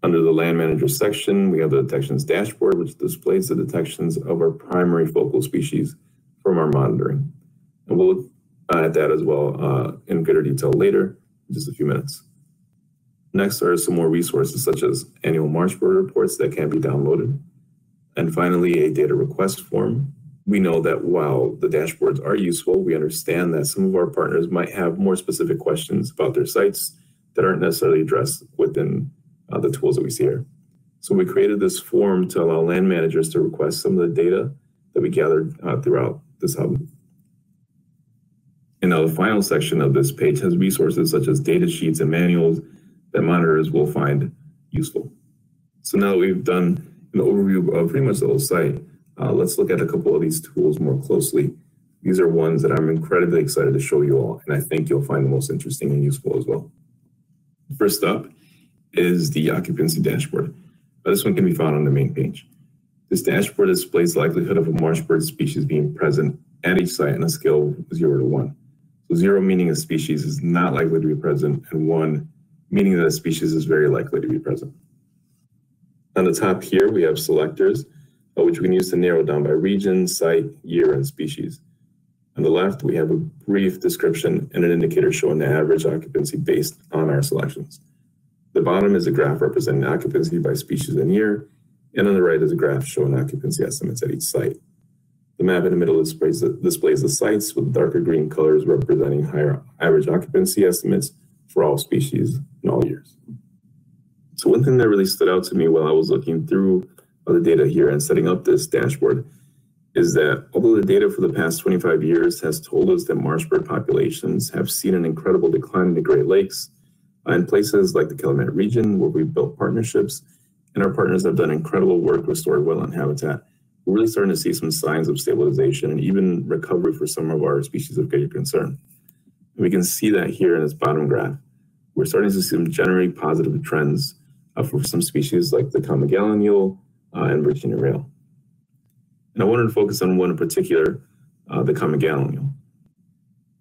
Under the Land Manager section, we have the detections dashboard, which displays the detections of our primary focal species from our monitoring. And we'll look at that as well uh, in greater detail later, in just a few minutes. Next are some more resources such as annual marsh bird reports that can be downloaded. And finally, a data request form. We know that while the dashboards are useful, we understand that some of our partners might have more specific questions about their sites that aren't necessarily addressed within uh, the tools that we see here. So we created this form to allow land managers to request some of the data that we gathered uh, throughout this hub. And now the final section of this page has resources such as data sheets and manuals that monitors will find useful. So now that we've done an overview of pretty much the whole site, uh, let's look at a couple of these tools more closely. These are ones that I'm incredibly excited to show you all, and I think you'll find the most interesting and useful as well. First up is the occupancy dashboard. This one can be found on the main page. This dashboard displays the likelihood of a marsh bird species being present at each site on a scale of zero to one. So zero meaning a species is not likely to be present, and one meaning that a species is very likely to be present. On the top here, we have selectors, which we can use to narrow down by region, site, year, and species. On the left, we have a brief description and an indicator showing the average occupancy based on our selections. The bottom is a graph representing occupancy by species and year, and on the right is a graph showing occupancy estimates at each site. The map in the middle displays the, displays the sites with darker green colors representing higher average occupancy estimates for all species in all years. So one thing that really stood out to me while I was looking through the data here and setting up this dashboard is that although the data for the past 25 years has told us that marsh bird populations have seen an incredible decline in the Great Lakes, in places like the Calumet region where we've built partnerships and our partners have done incredible work restoring wetland habitat, we're really starting to see some signs of stabilization and even recovery for some of our species of greater concern. And we can see that here in this bottom graph. We're starting to see some generally positive trends uh, for some species like the common gallinule uh, and Virginia rail. And I wanted to focus on one in particular, uh, the common gallinule.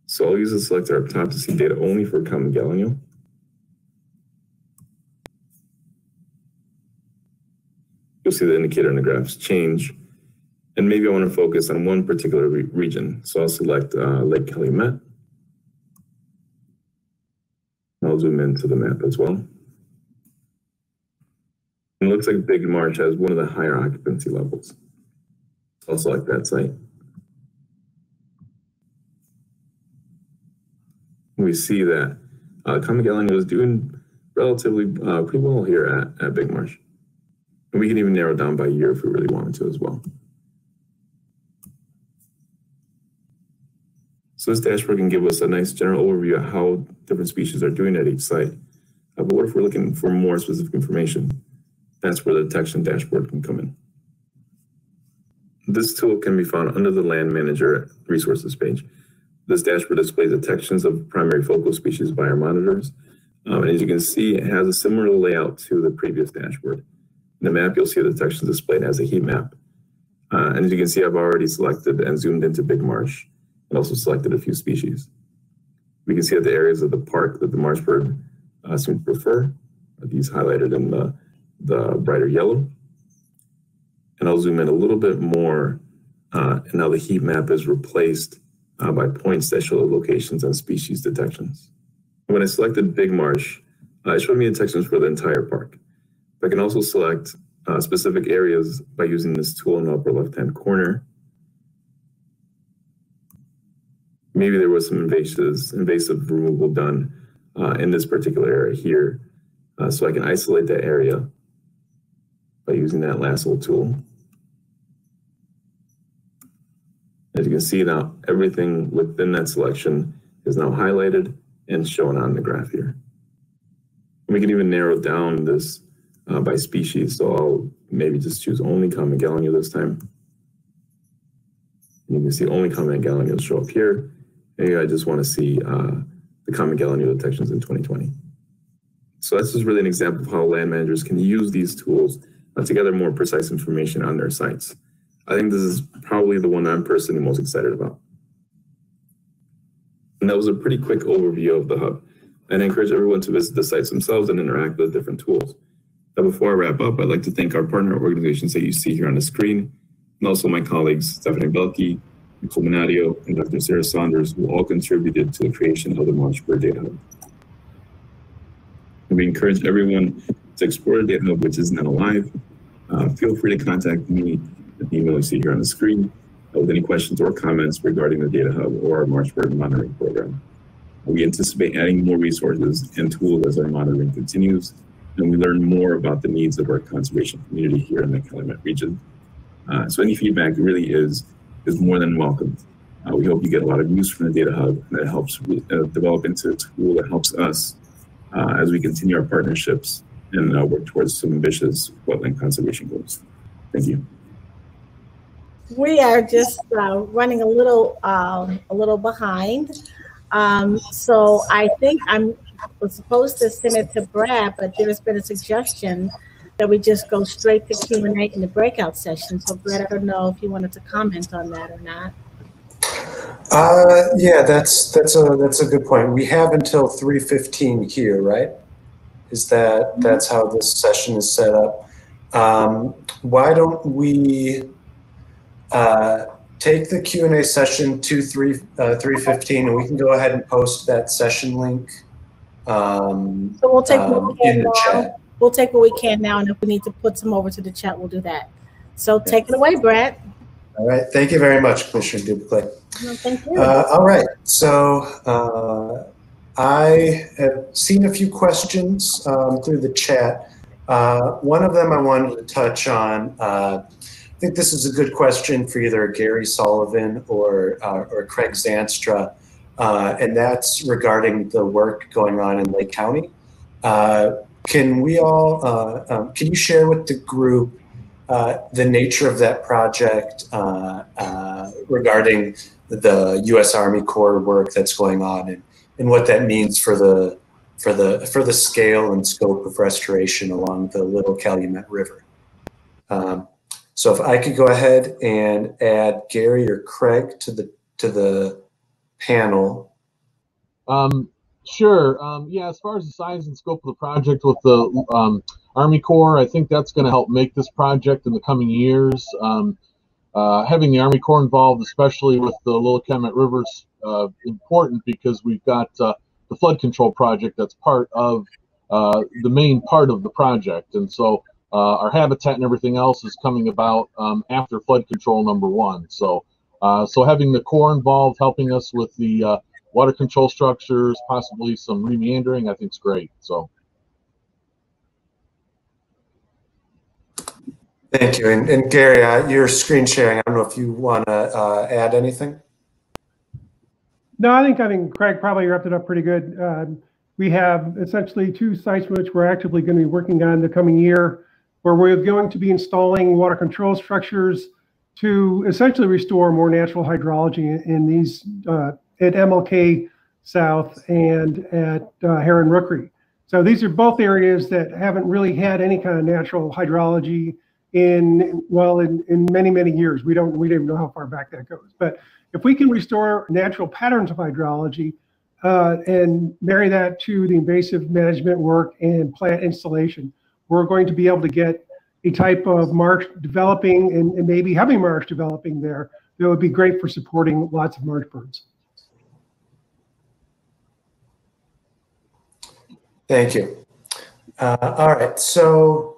So I'll use the selector up top to see data only for common gallinule. You'll see the indicator in the graphs change. And maybe I want to focus on one particular re region. So I'll select uh, Lake Calumet. I'll zoom into the map as well. It looks like Big Marsh has one of the higher occupancy levels. I'll select that site. We see that uh, Gallinule is doing relatively uh, pretty well here at, at Big Marsh. And we can even narrow down by year if we really wanted to as well. So this dashboard can give us a nice general overview of how different species are doing at each site. Uh, but what if we're looking for more specific information? That's where the detection dashboard can come in. This tool can be found under the Land Manager resources page. This dashboard displays detections of primary focal species by our monitors. Um, and as you can see, it has a similar layout to the previous dashboard. In the map, you'll see the detections displayed as a heat map. Uh, and as you can see, I've already selected and zoomed into Big Marsh and also selected a few species. We can see that the areas of the park that the marsh bird uh, to prefer are these highlighted in the, the brighter yellow. And I'll zoom in a little bit more. Uh, and now the heat map is replaced uh, by points that show the locations and species detections. When I selected Big Marsh, uh, it showed me detections for the entire park. I can also select uh, specific areas by using this tool in the upper left-hand corner. Maybe there was some invasive, invasive removal done uh, in this particular area here. Uh, so I can isolate that area by using that lasso tool. As you can see now, everything within that selection is now highlighted and shown on the graph here. We can even narrow down this uh, by species. So I'll maybe just choose only common gallinule this time. And you can see only common gallinule show up here. Maybe I just want to see uh, the common gallinule detections in 2020. So this is really an example of how land managers can use these tools to gather more precise information on their sites. I think this is probably the one I'm personally most excited about. And that was a pretty quick overview of the hub. And I encourage everyone to visit the sites themselves and interact with different tools. But before I wrap up, I'd like to thank our partner organizations that you see here on the screen, and also my colleagues, Stephanie Belke, Nicole Minadio, and Dr. Sarah Saunders, who all contributed to the creation of the Marshbird Data Hub. And we encourage everyone to explore the Data Hub, which is now live. Uh, feel free to contact me at the email you see here on the screen uh, with any questions or comments regarding the Data Hub or our Marshbird monitoring program. We anticipate adding more resources and tools as our monitoring continues, and we learn more about the needs of our conservation community here in the Calumet region. Uh, so any feedback really is is more than welcome. Uh, we hope you get a lot of use from the Data Hub and that helps uh, develop into a tool that helps us uh, as we continue our partnerships and uh, work towards some ambitious wetland conservation goals. Thank you. We are just uh, running a little um, a little behind. Um, so I think I'm was supposed to send it to Brad, but there's been a suggestion that we just go straight to Q and A in the breakout session. So Brad, I don't know if you wanted to comment on that or not. Uh, yeah, that's that's a that's a good point. We have until three fifteen here, right? Is that mm-hmm. that's how this session is set up? Um, why don't we uh, take the Q and A session to three uh, three fifteen, and we can go ahead and post that session link. Um, so we'll take um, in the now. chat. We'll take what we can now, and if we need to put some over to the chat, we'll do that. So take it away, Brad. All right. Thank you very much, Commissioner Dubuclet. No, thank you. Uh, all right. So uh, I have seen a few questions um, through the chat. Uh, one of them I wanted to touch on. Uh, I think this is a good question for either Gary Sullivan or uh, or Craig Zandstra, uh, and that's regarding the work going on in Lake County. can we all? Um, can you share with the group uh, the nature of that project uh, uh, regarding the U.S. Army Corps work that's going on and, and what that means for the for the for the scale and scope of restoration along the Little Calumet River. Um, so if I could go ahead and add Gary or Craig to the to the panel. Um, sure. Um, yeah. As far as the size and scope of the project with the um, Army Corps. I think that's going to help make this project in the coming years. Um, uh, having the Army Corps involved, especially with the Little Calumet River, is uh, important because we've got uh, the flood control project that's part of uh, the main part of the project. And so uh, our habitat and everything else is coming about um, after flood control number one. So, uh, so having the Corps involved, helping us with the water control structures, possibly some remeandering, I think is great. So. Thank you. And, and Gary, uh, your screen sharing, I don't know if you want to uh, add anything. No, I think I think Craig probably wrapped it up pretty good. Uh, we have essentially two sites which we're actively going to be working on the coming year, where we're going to be installing water control structures to essentially restore more natural hydrology in these uh, at MLK South and at uh, Heron Rookery. So these are both areas that haven't really had any kind of natural hydrology in well in, in many many years we don't we don't even know how far back that goes but if we can restore natural patterns of hydrology uh, and marry that to the invasive management work and plant installation we're going to be able to get a type of marsh developing and, and maybe hemi-marsh developing there that would be great for supporting lots of marsh birds thank you uh, all right so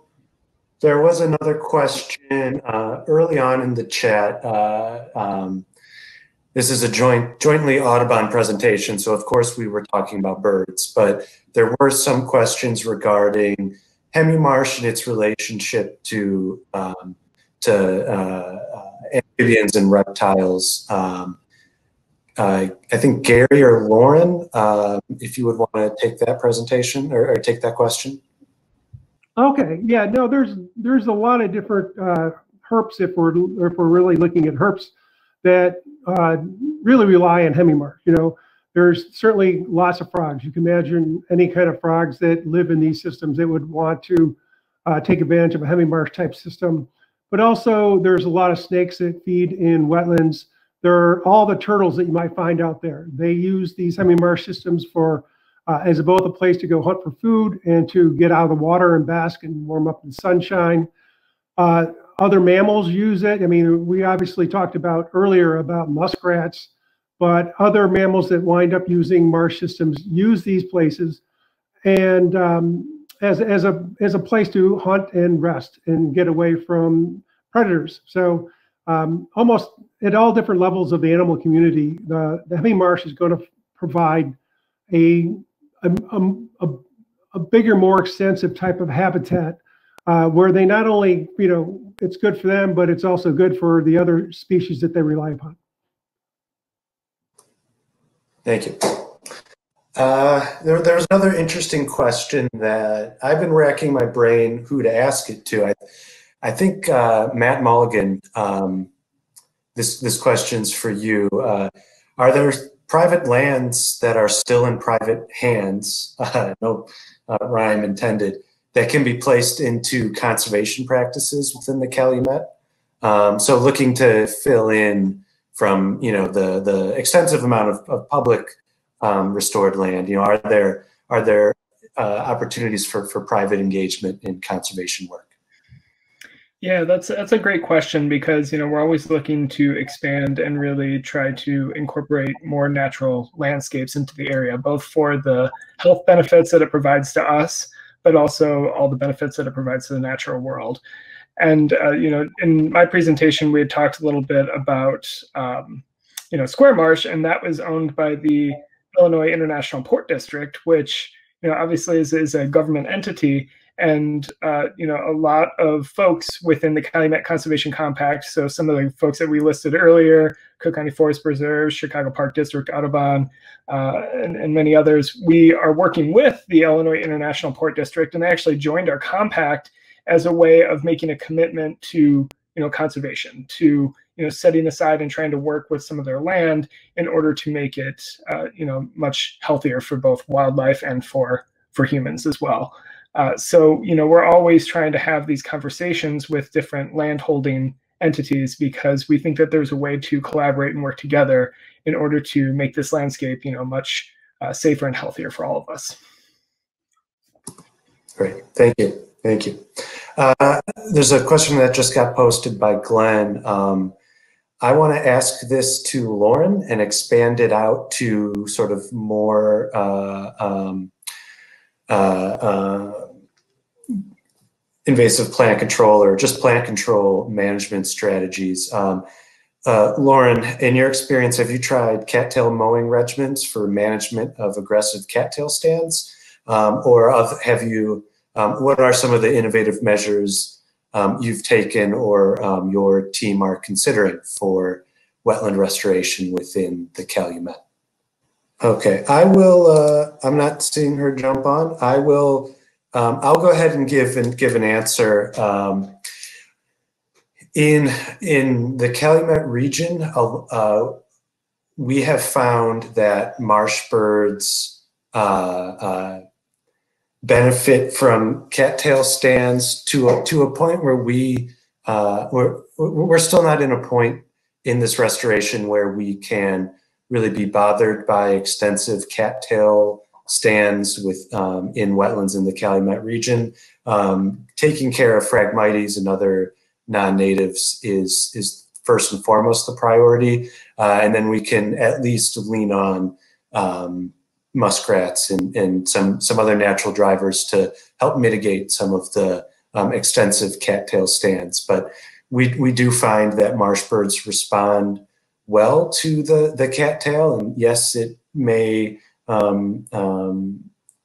there was another question uh, early on in the chat. Uh, um, this is a joint, jointly Audubon presentation, so of course we were talking about birds, but there were some questions regarding hemimarsh and its relationship to um, to uh, uh amphibians and reptiles. Um, uh, I think Gary or Lauren, uh, if you would want to take that presentation or, or take that question. Okay, yeah, no, there's there's a lot of different uh, herps if we're if we're really looking at herps that uh, really rely on hemimarsh. You know, there's certainly lots of frogs. You can imagine any kind of frogs that live in these systems that would want to uh, take advantage of a hemi-marsh type system. But also there's a lot of snakes that feed in wetlands. There are all the turtles that you might find out there. They use these hemi-marsh systems for uh, as both a place to go hunt for food and to get out of the water and bask and warm up in the sunshine. Uh, other mammals use it. I mean, we obviously talked about earlier about muskrats, but other mammals that wind up using marsh systems use these places and um, as, as, a, as a place to hunt and rest and get away from predators. So um, almost at all different levels of the animal community, the, the hemi-marsh is going to provide a a, a, a bigger, more extensive type of habitat uh, where they not only, you know, it's good for them, but it's also good for the other species that they rely upon. Thank you. Uh, there, there's another interesting question that I've been racking my brain who to ask it to. I, I think uh, Matt Mulligan, um, this this question's for you. Uh, are there private lands that are still in private hands, no uh, rhyme intended, that can be placed into conservation practices within the Calumet. Um, so looking to fill in from you know the the extensive amount of, of public um, restored land. You know, are there are there uh, opportunities for for private engagement in conservation work? Yeah, that's that's a great question because you know we're always looking to expand and really try to incorporate more natural landscapes into the area, both for the health benefits that it provides to us, but also all the benefits that it provides to the natural world. And uh, you know, in my presentation, we had talked a little bit about um, you know Square Marsh, and that was owned by the Illinois International Port District, which you know obviously is, is a government entity and uh, you know a lot of folks within the Calumet Conservation Compact. So some of the folks that we listed earlier, Cook County Forest Preserve, Chicago Park District, Audubon, uh, and, and, many others. We are working with the Illinois International Port District, and they actually joined our compact as a way of making a commitment to you know conservation, to you know setting aside and trying to work with some of their land in order to make it uh, you know much healthier for both wildlife and for for humans as well. Uh, so, you know, we're always trying to have these conversations with different landholding entities because we think that there's a way to collaborate and work together in order to make this landscape, you know, much uh, safer and healthier for all of us. Great, thank you, thank you. Uh, there's a question that just got posted by Glenn. Um, I want to ask this to Lauren and expand it out to sort of more uh, um, uh, uh, invasive plant control or just plant control management strategies. Um, uh, Lauren, in your experience, have you tried cattail mowing regimens for management of aggressive cattail stands? Um, or have you, um, what are some of the innovative measures um, you've taken or um, your team are considering for wetland restoration within the Calumet? Okay, I will. Uh, I'm not seeing her jump on. I will. Um, I'll go ahead and give and give an answer. Um, in in the Calumet region, uh, we have found that marsh birds uh, uh, benefit from cattail stands to a, to a point where we uh, we're we're still not in a point in this restoration where we can really be bothered by extensive cattail stands with um, in wetlands in the Calumet region. Um, taking care of Phragmites and other non-natives is is first and foremost the priority, uh, and then we can at least lean on um, muskrats and, and some some other natural drivers to help mitigate some of the um, extensive cattail stands. But we we do find that marsh birds respond well to the the cattail, and yes, it may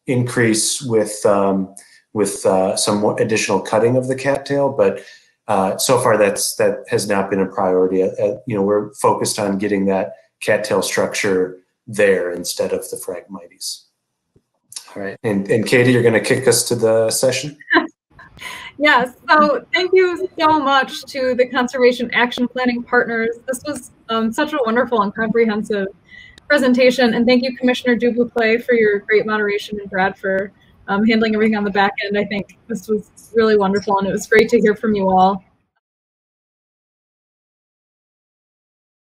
increase with um, with uh, some additional cutting of the cattail, but uh, so far that's that has not been a priority. Uh, uh, you know, we're focused on getting that cattail structure there instead of the Phragmites. All right, and, and Katie, you're going to kick us to the session. Yes, so thank you so much to the Conservation Action Planning partners. This was um, such a wonderful and comprehensive presentation, and thank you, Commissioner Dubuclet, for your great moderation and Brad for um, handling everything on the back end. I think this was really wonderful, and it was great to hear from you all.